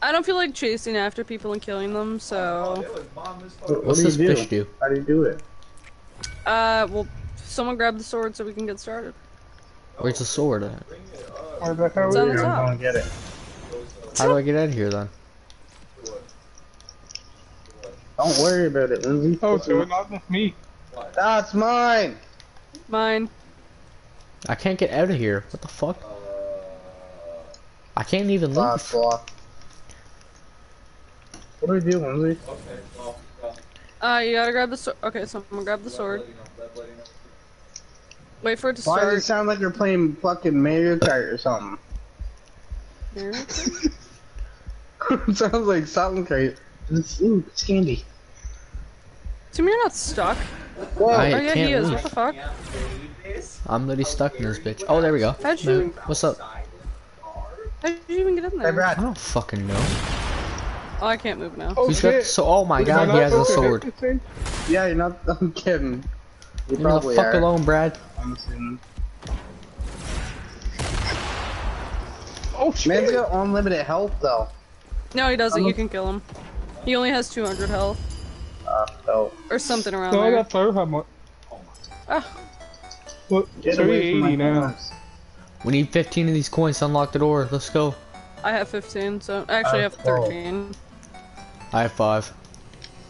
I don't feel like chasing after people and killing them, so What, What's do this you do? bitch do? How do you do it? uh, well, someone grab the sword so we can get started. Where's the sword at? Where the It's on the top. I get it. How do I get out of here then? Don't worry about it, Lindsay. Oh, so not with me. That's mine. Mine. I can't get out of here. What the fuck? I can't even Last leave. block. What do we do, Lindsay? Uh, you gotta grab the sword. Okay, so I'm gonna grab the sword. Wait for it to Why does it sound like you're playing fucking Mario Kart or something? Here. it <laughs> sounds like something crazy. It's, ooh, it's candy. Tim, you're not stuck. Whoa, I oh yeah, he can't is. leave. What the fuck? I'm literally stuck in this bitch. Oh, there we go. How'd you- What's up? How did you even get in hey there? I don't fucking know. Oh, I can't move now. Oh Who's got shit. so? Oh my Am god, he has a supposed to hit sword. Yeah, you're not. <laughs> I'm kidding. You Leave me probably the fuck are. alone, Brad. I'm assuming. Oh shit. Man's got unlimited health though. No, he doesn't. You can kill him. He only has 200 health Uh, so or something around No, I there. got fire how much? Ah. What? get away from my 380 now. We need 15 of these coins to unlock the door. Let's go. I have 15, so I actually I have Oh, 13. I have five.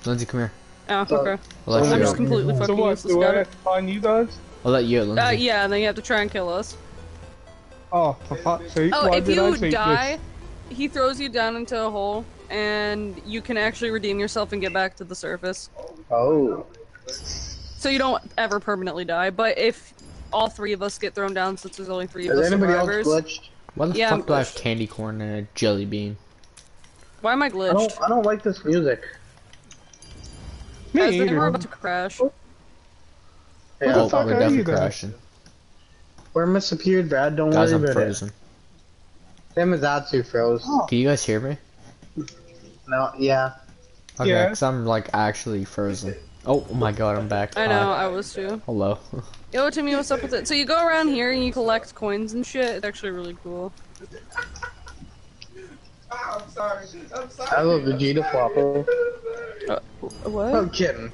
Lindsay, come here. Oh, So- okay. I'll let So you I'm just completely fucking So fucking what? useless. Do I Got have to find you guys? I'll let you out, Lindsay. Uh, yeah, and then you have to try and kill us. Oh, for fuck's sake. Oh, why if you take die, he throws you down into a hole, and you can actually redeem yourself and get back to the surface. Oh. So you don't ever permanently die. But if all three of us get thrown down, since there's only three of Is us anybody else survivors, glitched? Why the Yeah, fuck I'm do I have candy corn and a jelly bean? why am I I glitched? don't. I don't like this music. Me Guys, either. we're about to crash. Yeah, the oh, fuck we're are you definitely then? crashing. we're disappeared, Brad. Don't Guys, worry I'm about frozen. it. Same as Atsu froze. Can you guys hear me? No, yeah. Okay, Yeah. because I'm like actually frozen. Oh, oh my god, I'm back. I know, Hi. I was too. Hello. <laughs> Yo, Timmy, what's up with it? So you go around here and you collect coins and shit. It's actually really cool. I'm sorry. I'm sorry. I love Vendetta flopper. Uh, what? I'm kidding.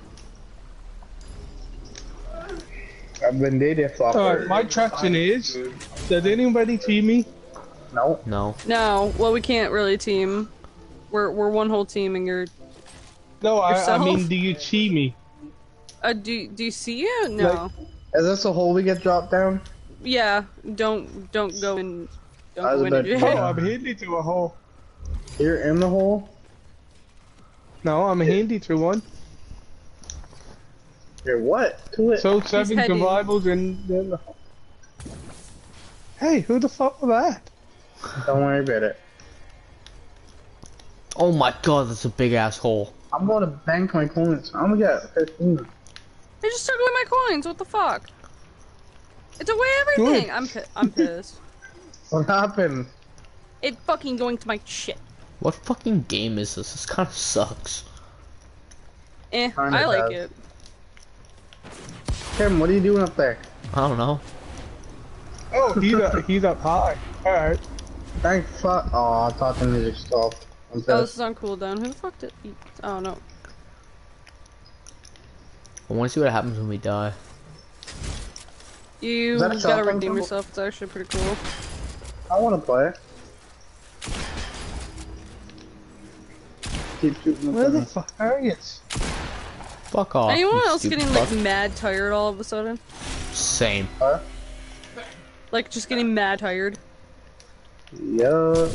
I've been dating flopper. Alright, my question is, did anybody see me? No. No. No, well, we can't really team. We're we're one whole team, and you're. No, I, I mean, do you see me? Uh, do do you see you? No. Is this a hole we get dropped down? Yeah. Don't don't go in. Don't I was go about into to- Oh. I'm handy through a hole. You're in the hole? No, I'm handy through one. You're what? To it. So seven heading. survivals and then the hole. Hey, who the fuck was that? Don't worry about it. Oh my god, that's a big asshole. I'm going to bank my coins. I'm gonna get 15. They just took away my coins. What the fuck? It's away everything. Good. I'm pi- I'm pissed. <laughs> What happened? it fucking going to my shit. What fucking game is this? This kind of sucks. Eh, Kinda I like does. it. Tim, what are you doing up there? I don't know. Oh, he's up, he's up high. Alright. Thank fuck. Oh, I thought the music stopped. What's Oh, this is on cooldown. Who the fuck did? Eat? Oh no. I want to see what happens when we die. You Is that a gotta redeem combo? yourself. It's actually pretty cool. I want to play. Keep shooting Where the the fuck are you? Fuck off. Anyone else stupid getting like mad tired all of a sudden? Same. Huh? Like just getting mad tired. Yeah.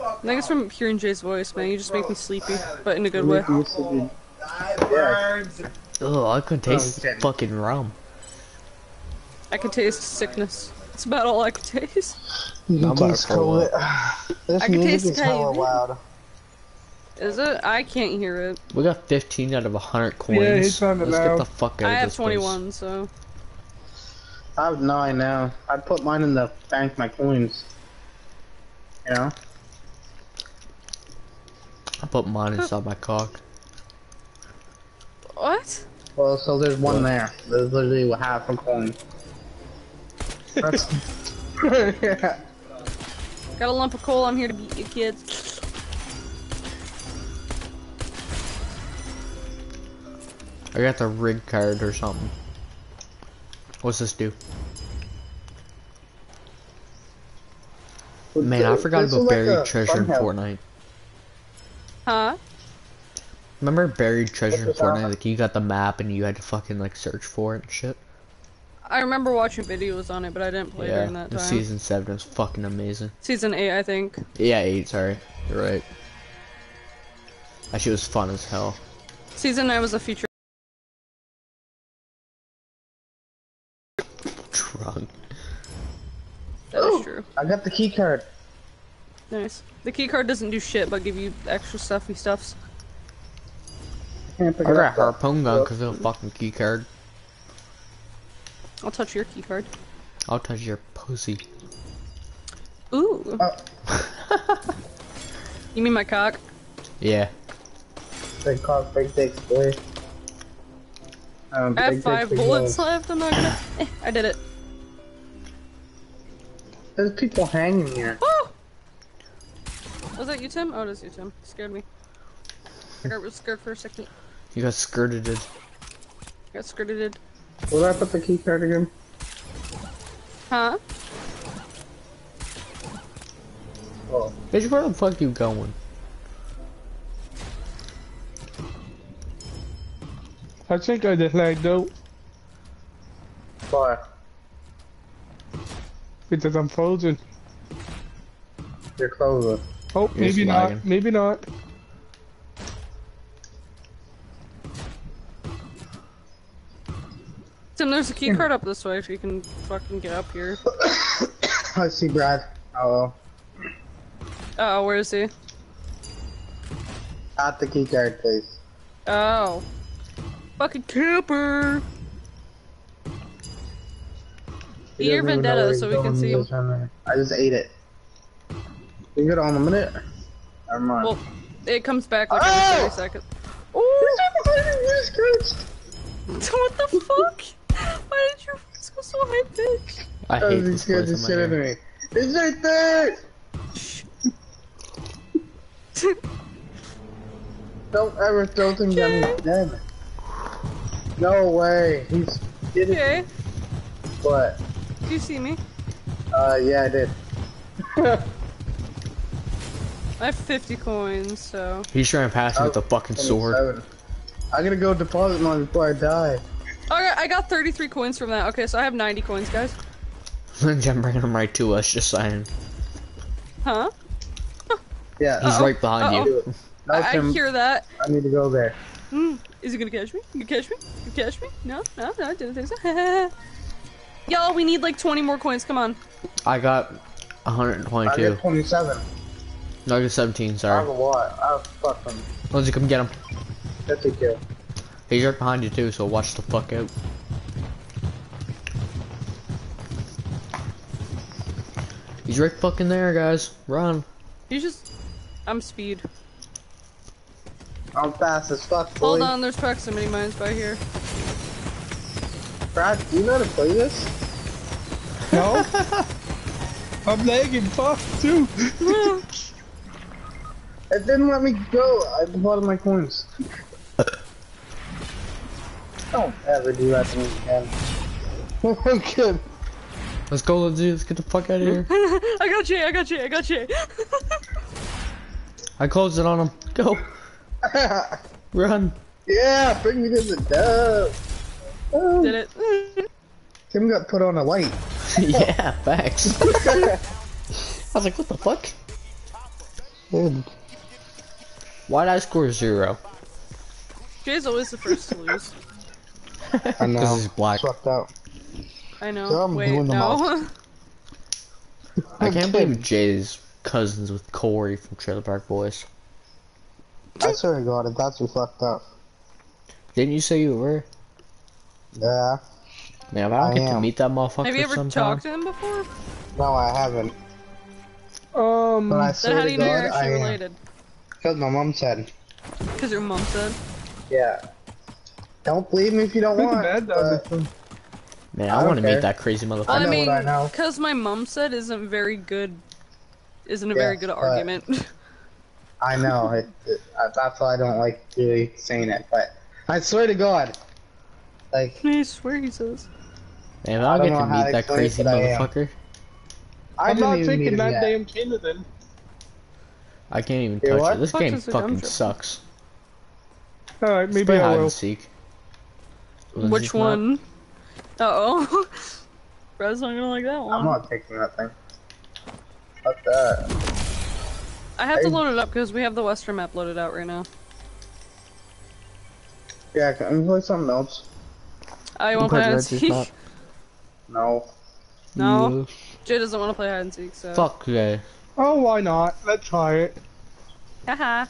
I think it's from hearing Jay's voice, man. You just make me sleepy, but in a good way. Make me. I burns. Ugh, I can taste okay. fucking rum. I can taste sickness. That's about all I can taste. You I'm can taste to pull cold. <sighs> This I can taste is hella loud. Is it? I can't hear it. We got 15 out of 100 coins. Yeah, he's trying to Let's know. get the fuck out I of have this place. 21, so. I have nine now. I put mine in the bank, my coins. You know? I put mine inside my cock. What? Well, so there's one there. There's literally half a coin. That's... yeah. <laughs> <laughs> Got a lump of coal. I'm here to beat you, kids. I got the rig card or something. What's this do? Man, I forgot about like buried treasure in. Fortnite. Huh? Remember buried treasure in Fortnite? Like you got the map and you had to fucking like search for it and shit. I remember watching videos on it, but I didn't play yeah, during that the time. season seven was fucking amazing. Season 8, I think. Yeah, eight. Sorry, you're right. That shit was fun as hell. Season 9 was a feature. Drunk. That is true. I got the key card. Nice. The key card doesn't do shit, but give you extra stuffy stuffs. Can't pick I got a up. harpoon gun because of a fucking key card. I'll touch your key card. I'll touch your pussy. Ooh. Oh, <laughs> You mean my cock? Yeah. big cock, big dicks, boy. Um, I have five bullets balls. left. I'm not gonna. Eh, I did it. There's people hanging here. <gasps> Oh! Was that you, Tim? Oh, it is you, Tim. Scared me. I got scared for a second. You got skirted. it. Got skirted. Where do I put the key card again? Huh? Oh, Bitch, where the fuck you going? I think I just lagged out why? Because I'm frozen. You're closing. Oh, You're maybe just not. Maybe not. Tim, there's a key card up this way, so you can fucking get up here. <coughs> I see Brad. Oh, Oh, where is he? at the key card, please. Oh. Fucking camper! He Eat your doesn't even know vendetta so we can see him. goes down there. I just ate it. You get on a minute? Never mind. Well, it comes back like Oh! every 30 seconds. Oh! Jesus Christ! what the fuck? Why did your voice go so high pitched? I Oh, hate he this scared place the in my shit out of me. It's right there! <laughs> Don't ever throw things at me Jay. again. No way. He's getting Okay, what? Do you see me? Uh, yeah, I did. <laughs> I have 50 coins, so. He's trying to pass me with a fucking sword. 27. I gotta go deposit mine before I die. Okay, I got 33 coins from that. Okay, so I have 90 coins, guys. I'm bringing him right to us, just saying. Huh? Yeah. He's Uh-oh. right behind Uh-oh. you. No, I, I hear that. I need to go there. Hmm. Is he gonna catch me? You gonna catch me? You gonna catch me? No, no, no, I didn't think so. <laughs> Y'all, we need like 20 more coins. Come on. I got 122. I 122. get 27. No, I got 17, I have sorry. a lot. I have fucking Lindsay, come get him. 50 kill. He's right behind you too, so watch the fuck out. He's right fucking there, guys. Run. You just. I'm speed. I'm fast as fuck, boy. Hold on, there's proximity mines by here. Brad, do you know how to play this? No? <laughs> I'm lagging fuck too. <laughs> It didn't let me go. I bought my coins. <laughs> Don't ever do that to me again. Oh I'm good. Let's go, let's do. Let's get the fuck out of here. I got you, I got you, I got you. I closed it on him. Go, run. yeah, bring me to the dub. Oh, Did it. <laughs> Tim got put on a light. <laughs> yeah, facts. <laughs> I was like, what the fuck? Dude, Why'd I score zero? Jay's always the first to lose. I know. he's black. Swept out. I know. So I'm Wait, doing no. I can't believe Jay's cousins with Corey from Trailer Park Boys. I swear to God, if that's who fucked up. Didn't you say you were? Yeah. Man, if I don't I get to meet that motherfucker Have you ever sometime. talked to him before? No, I haven't. Um, But I Then swear how do to you know you're God, I actually am. related? Because my mom said. Because your mom said. Yeah. Don't believe me if you don't think want. bad but dog. Man, I I, want to meet that crazy motherfucker. I know mean, what I know. because my mom said isn't very good. Isn't a Yeah, very good but- argument. <laughs> I know. It, it, that's why I don't like really saying it. But I swear to God. Like, I swear he says. Man, if I I don't don't get know to how meet to that explain crazy it, but I am. motherfucker, I I'm didn't not even meet taking that yet. damn Canada then. I can't even You're touch what? it. This Fuck game is a dumb fucking sucks. Alright, maybe I hide will. and seek. Lindsay, Which come out. one? Uh oh. <laughs> Brad's not gonna like that one. I'm not taking that thing. Fuck that. I have to load it up because we have the Western map loaded out right now. Yeah, can we play something else? I won't play play hide and seek. map. No. No, Jay doesn't want to play hide and seek, so. Fuck yeah. Oh, why not? Let's try it. Haha.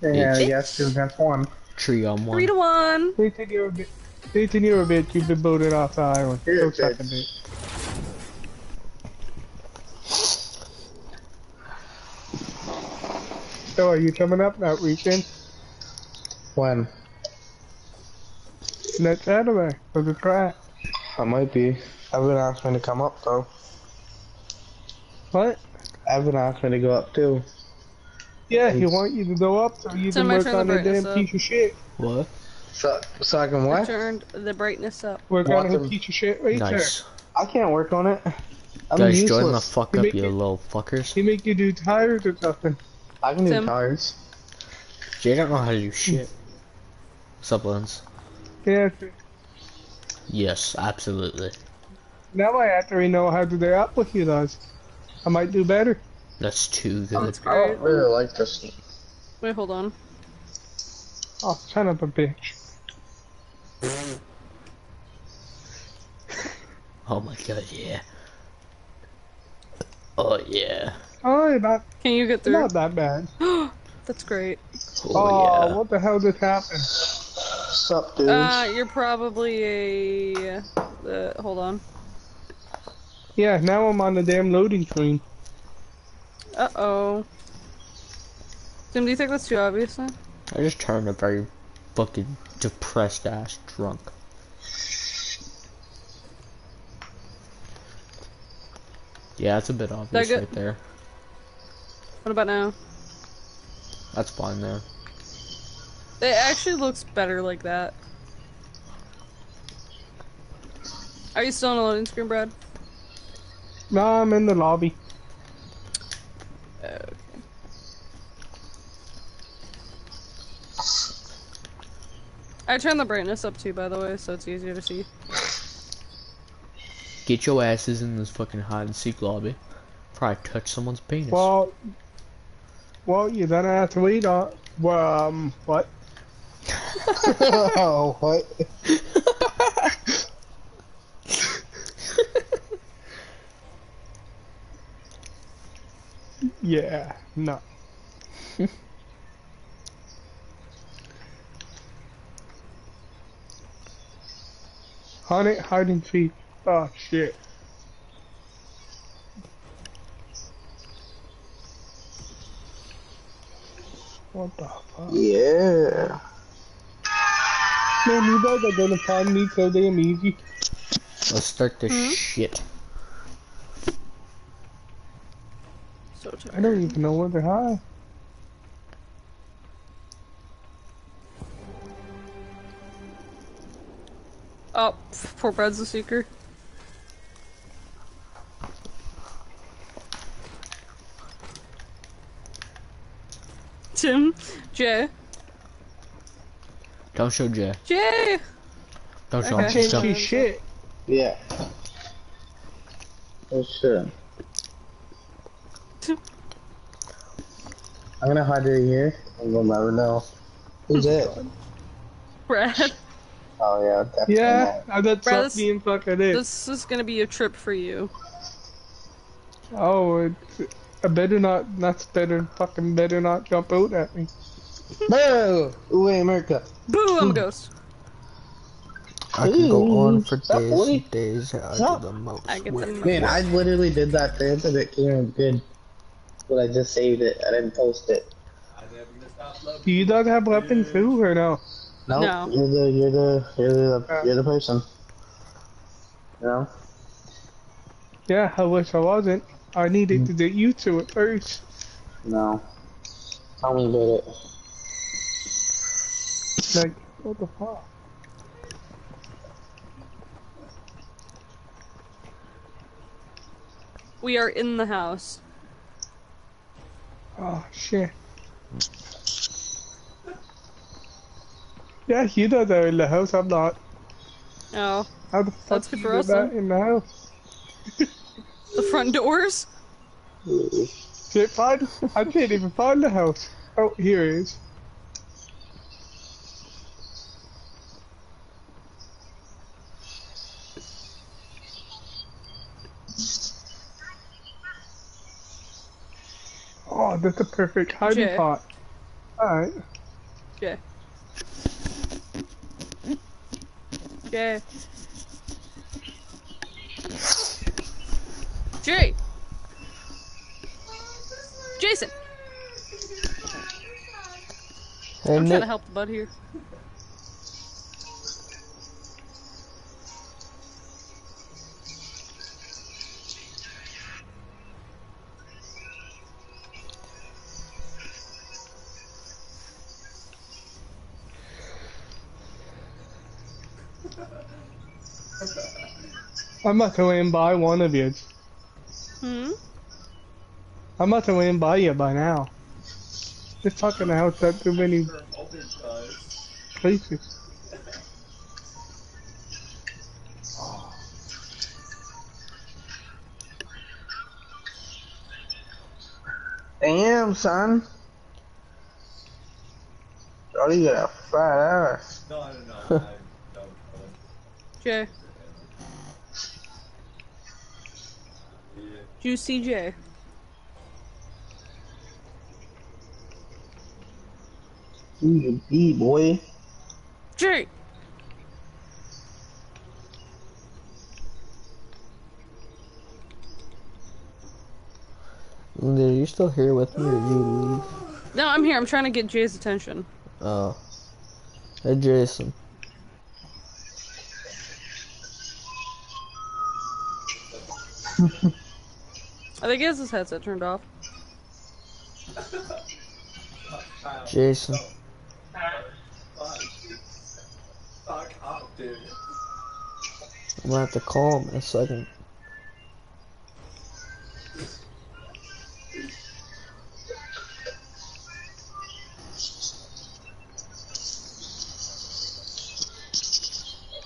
Yeah, Bitch. yes, two against one. Tree on one. Three to one. Nathan, you're a bit. Nathan, you're a bit. You've been booted off the island. Here, Go bitch. suck a bit. So, are you coming up that weekend? When? Next Saturday for the track. I might be. Evan asked me to come up though. What? Evan asked me to go up too. Yeah, he want you to go up so you Turn can work turn the on that damn up. piece of shit. What? So, so I can what? Turned the brightness up. Work Want on a them- piece of shit right Nice. I can't work on it. I'm Guys, useless. join the fuck You up, make you it- little fuckers. He make you do tires or something. I can do tires. Jay don't know how to do shit. Sup, Lens? Yeah, Yes, absolutely. now I actually know how to do up with you guys. I might do better. That's too Oh, good. that's I don't really like this. Wait, hold on. Oh, son of a bitch. <laughs> Oh my god, yeah. Oh yeah. Oh, not, Can you get through? not that bad. <gasps> That's great. Oh, Oh, yeah. what the hell just happened? Sup, dudes? Uh, you're probably a. Uh, hold on. Yeah, now I'm on the damn loading screen. Uh oh. Tim, do you think that's too obvious then? I just turned a very fucking depressed ass drunk. Yeah, that's a bit obvious right there. What about now? That's fine there. It actually looks better like that. Are you still on the loading screen, Brad? No, I'm in the lobby. Okay. I turned the brightness up too, by the way, so it's easier to see. Get your asses in this fucking hide and seek lobby. Probably touch someone's penis. Well, well, you're gonna have to wait on. Well, um, what? <laughs> oh, what? <laughs> Yeah, no. Honey, hide and seek. Oh shit. What the fuck? Yeah. No you guys are gonna find me so damn easy. Let's start this mm -hmm. shit. I don't even know where they're high. Oh, poor Brad's a seeker. Tim, Jay, don't show Jay. Jay. Don't show him. Okay. Just Can't shit. Yeah. Oh shit. <laughs> I'm gonna hide right here and we'll never know. Who's it? Brad, Oh yeah, definitely. Yeah, not. I bet Brad, this- something fucking is. this is gonna be a trip for you. Oh, it's, I better not. That's better. Fucking better not jump out at me. No! Ooh, America. Boo, I'm a ghost. I can go on for days and days. I Stop. do the most. I get work. them. Man, I literally did that dance and it came in good. But I just saved it. I didn't post it. Do you not have weapons too, or no? Nope, No. You're the you're the you're the Uh. you're the person. You know? Yeah, I wish I wasn't. I needed to get used to it first. No. Tell me about it. Like, what the fuck? We are in the house. Oh shit. Yeah, you know they're in the house. I'm not. Oh, How the fuck That's good for us, in the house? the front doors. Can't find. I can't even find the house. Oh, here it is. Oh, that's a perfect hiding Jay. spot. Alright. Jay. Jay. Jay. Jason. I'm And trying it, to help the bud here. I'm not going to buy one of you. Hmm. I'm not going to buy you by now. This fucking house got too many places. Damn, son. Oh, you got a fat ass. No, no, no. I don't. Jay. Juicy J. Who you be, boy? Jay. Linda, are you still here with me or did you leave? No, I'm here. I'm trying to get Jay's attention. Oh. Hey, Jason. <laughs> I think he has his headset turned off. Jason. Fuck up, dude. I'm gonna have to call him in a second.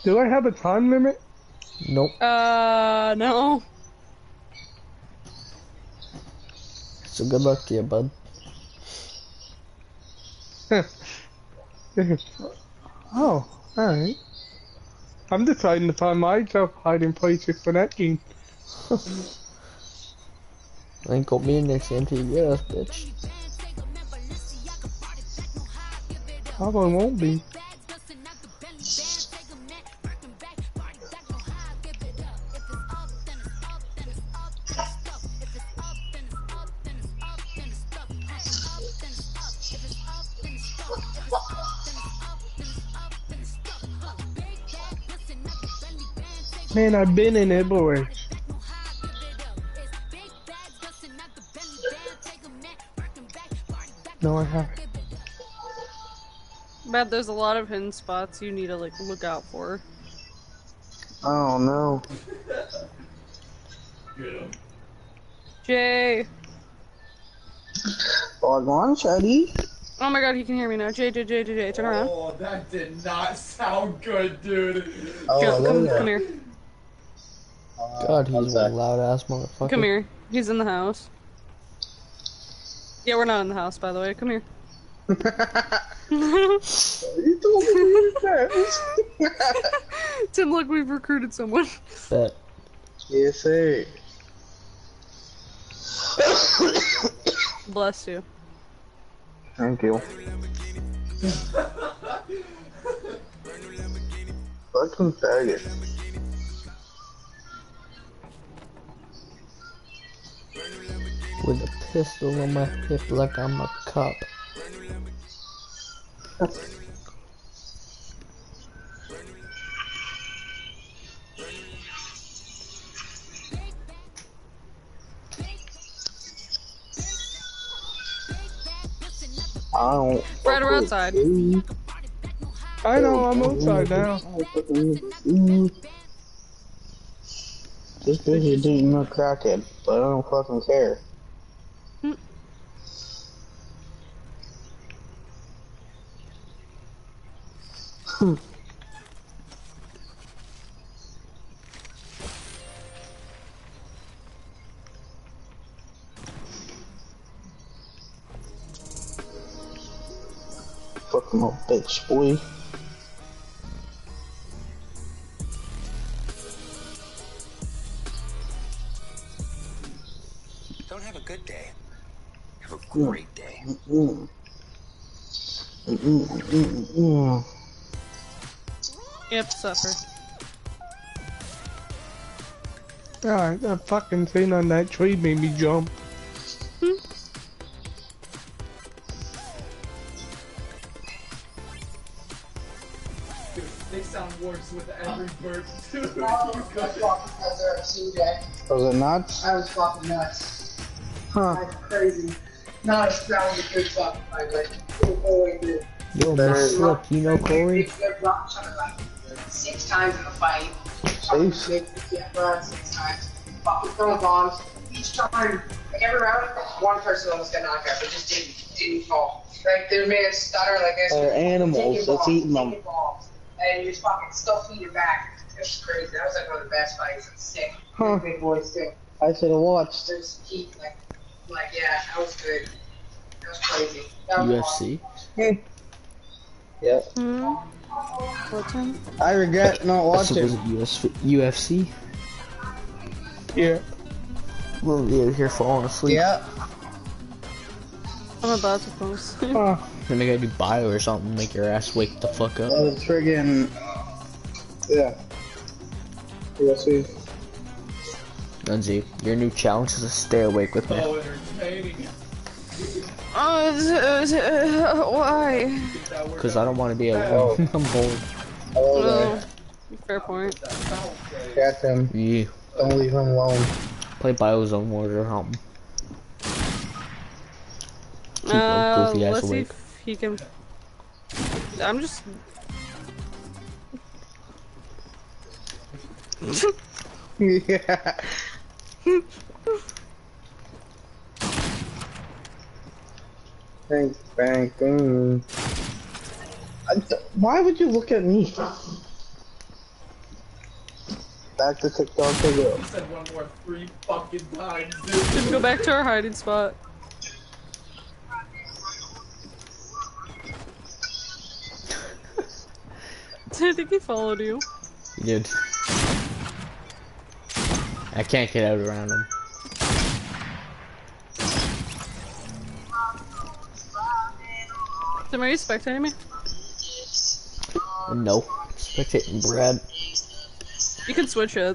Do I have a time limit? Nope. Uh, no. So good luck to you, bud. <laughs> oh, alright. I'm deciding to find myself hiding places for that <laughs> game. Ain't gonna be next game ass, bitch. Probably won't be. Man, I've been in it, boy. No, I haven't. But there's a lot of hidden spots you need to like look out for. Oh no. Get him. Jay. Log on, Shady. Oh my god, he can hear me now. Jay, Jay, Jay, Jay, Jay, turn around. Oh, that did not sound good, dude. Oh, Come, come, come here. Go. God, he's a loud ass motherfucker. Come here. He's in the house. Yeah, we're not in the house, by the way. Come here. <laughs> <laughs> you told me to leave <laughs> Tim, look, we've recruited someone. Bet. Yes, sir. Bless you. Thank you. Fucking faggot. With a pistol on my hip like I'm a cop. I don't. Brad, we're outside. I know, I'm outside now. This bitch is dating a crackhead, but I don't fucking care. Fucking little bitch, boy. Don't have a good day. Have a great day. Mm. Mm, mm, You suffer. Alright, that fucking thing on that tree made me jump. Hmm? Dude, they sound worse with every burp, too. <laughs> Was it nuts? I was fucking nuts. Huh. That's crazy. Not a sound of good fucking fight, like, oh, oh, dude. Yo, There- Miss Slick, you know Corey? Big, big rock shot like six times in a fight. Six? Big, yeah, run six times. Fucking throwing bombs. Each time, like every round, one person almost got knocked out, but just didn't didn't fall. Like their man stutter like this. They're animals, taking let's eat them. bombs, And you just fucking still feed back. It was crazy. That was like one of the best fights. It's sick. Huh. Big boys too. I should have watched. Just keep like, like yeah, that was good. That was crazy. That was awesome. UFC? Yep. Hmm? What time? I regret not watching. was it US, UFC? Yeah. We'll be out here falling asleep. Yeah. I'm about to post. Huh. Then we gotta do bio or something, make your ass wake the fuck up. Uh, friggin' yeah. We'll see. Lindsay, your new challenge is to stay awake with me. So entertaining. <laughs> Uh, uh, why? Because I don't want to be a alone. <laughs> I'm bored. Hello Oh, there. fair point. That sounds. Catch him. Yeah. Don't leave him alone. Play Biozone Wars or something. Keep Uh, let's see if he can. I'm just. yeah. <laughs> <laughs> Thanks, bang, boom. Why would you look at me? Back to TikTok to go. You said one more three fucking times, dude. Just go back to our hiding spot. <laughs> I think he followed you. He did. I can't get out around him. Tim, are you spectating me? No. Spectating Brad. You can switch it.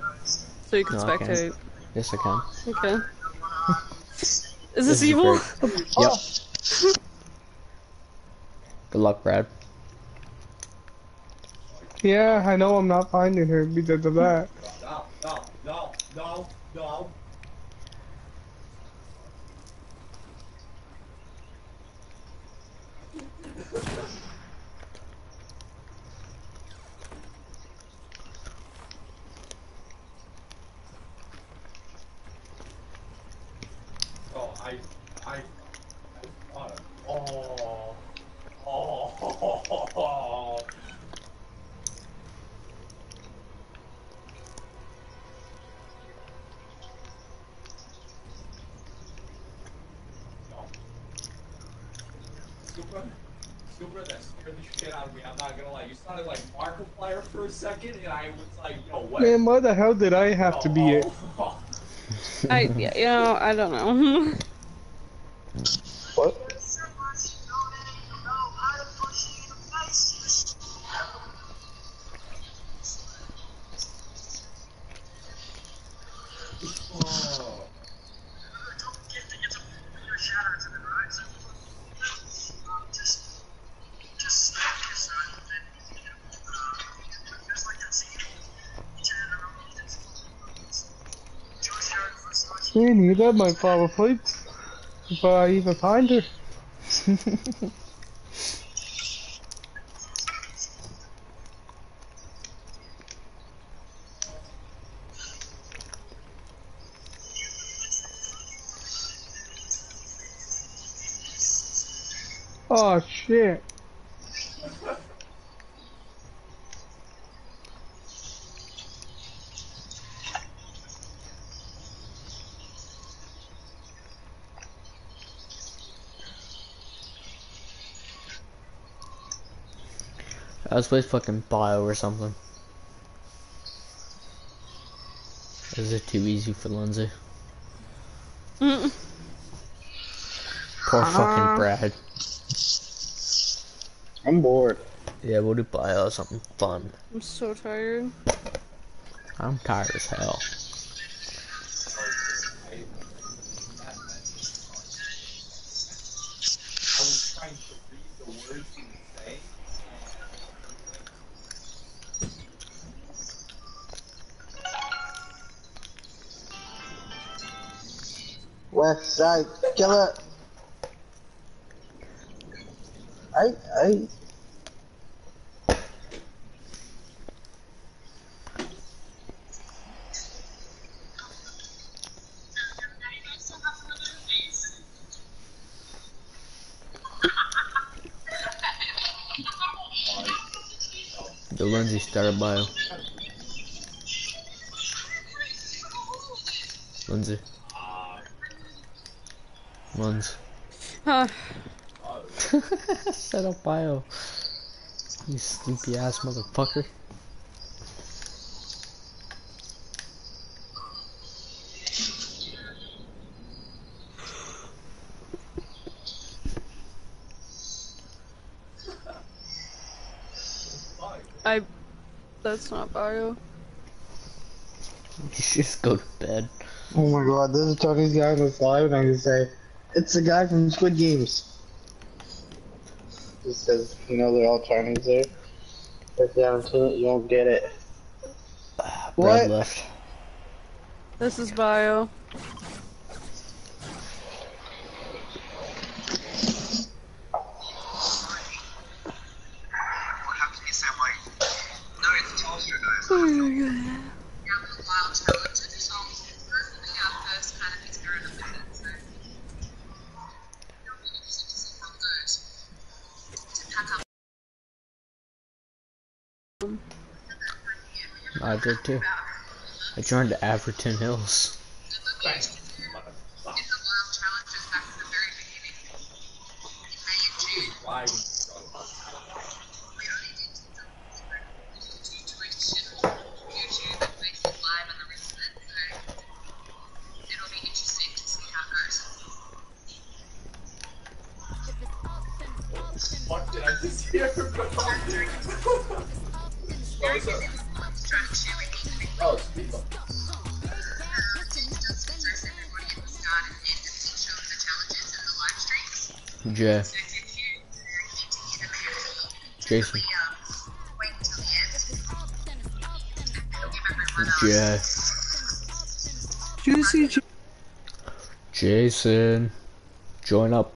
So you can No, I can't. spectate. Yes, I can. Okay. <laughs> Is this, This is evil? great. Oh. Yep. Good luck, Brad. Yeah, I know I'm not finding her because of that. No, no, no, no, no. I, I, I thought of, oh, oh, <laughs> Super, Super, that scared the shit out of me. I'm not gonna lie. You sounded like Markiplier for a second, and I was like, yo, what? Man, why the hell did I have to be it? Oh, <laughs> I, yeah, you know, I don't know. <laughs> Got my power plates before I even find her. <laughs> Oh shit. Let's play fucking bio or something. Is it too easy for Lindsay? Mm. Poor Uh-huh. fucking Brad. I'm bored. Yeah, we'll do bio or something fun. I'm so tired. I'm tired as hell. West side killer. I I The Lindsay started bio. Lindsay. Lindsay. Huh. Set up bio. You sleepy ass motherfucker. I. That's not bio. You <laughs> just go to bed. Oh my god, there's a Chinese guy on this live and I can say, it's the guy from Squid Games. Just says, you know, they're all Chinese there. If you haven't seen it, you won't get it. Brad What? left. This is bio. Did too. I joined the Averton Hills. Jason. Join up.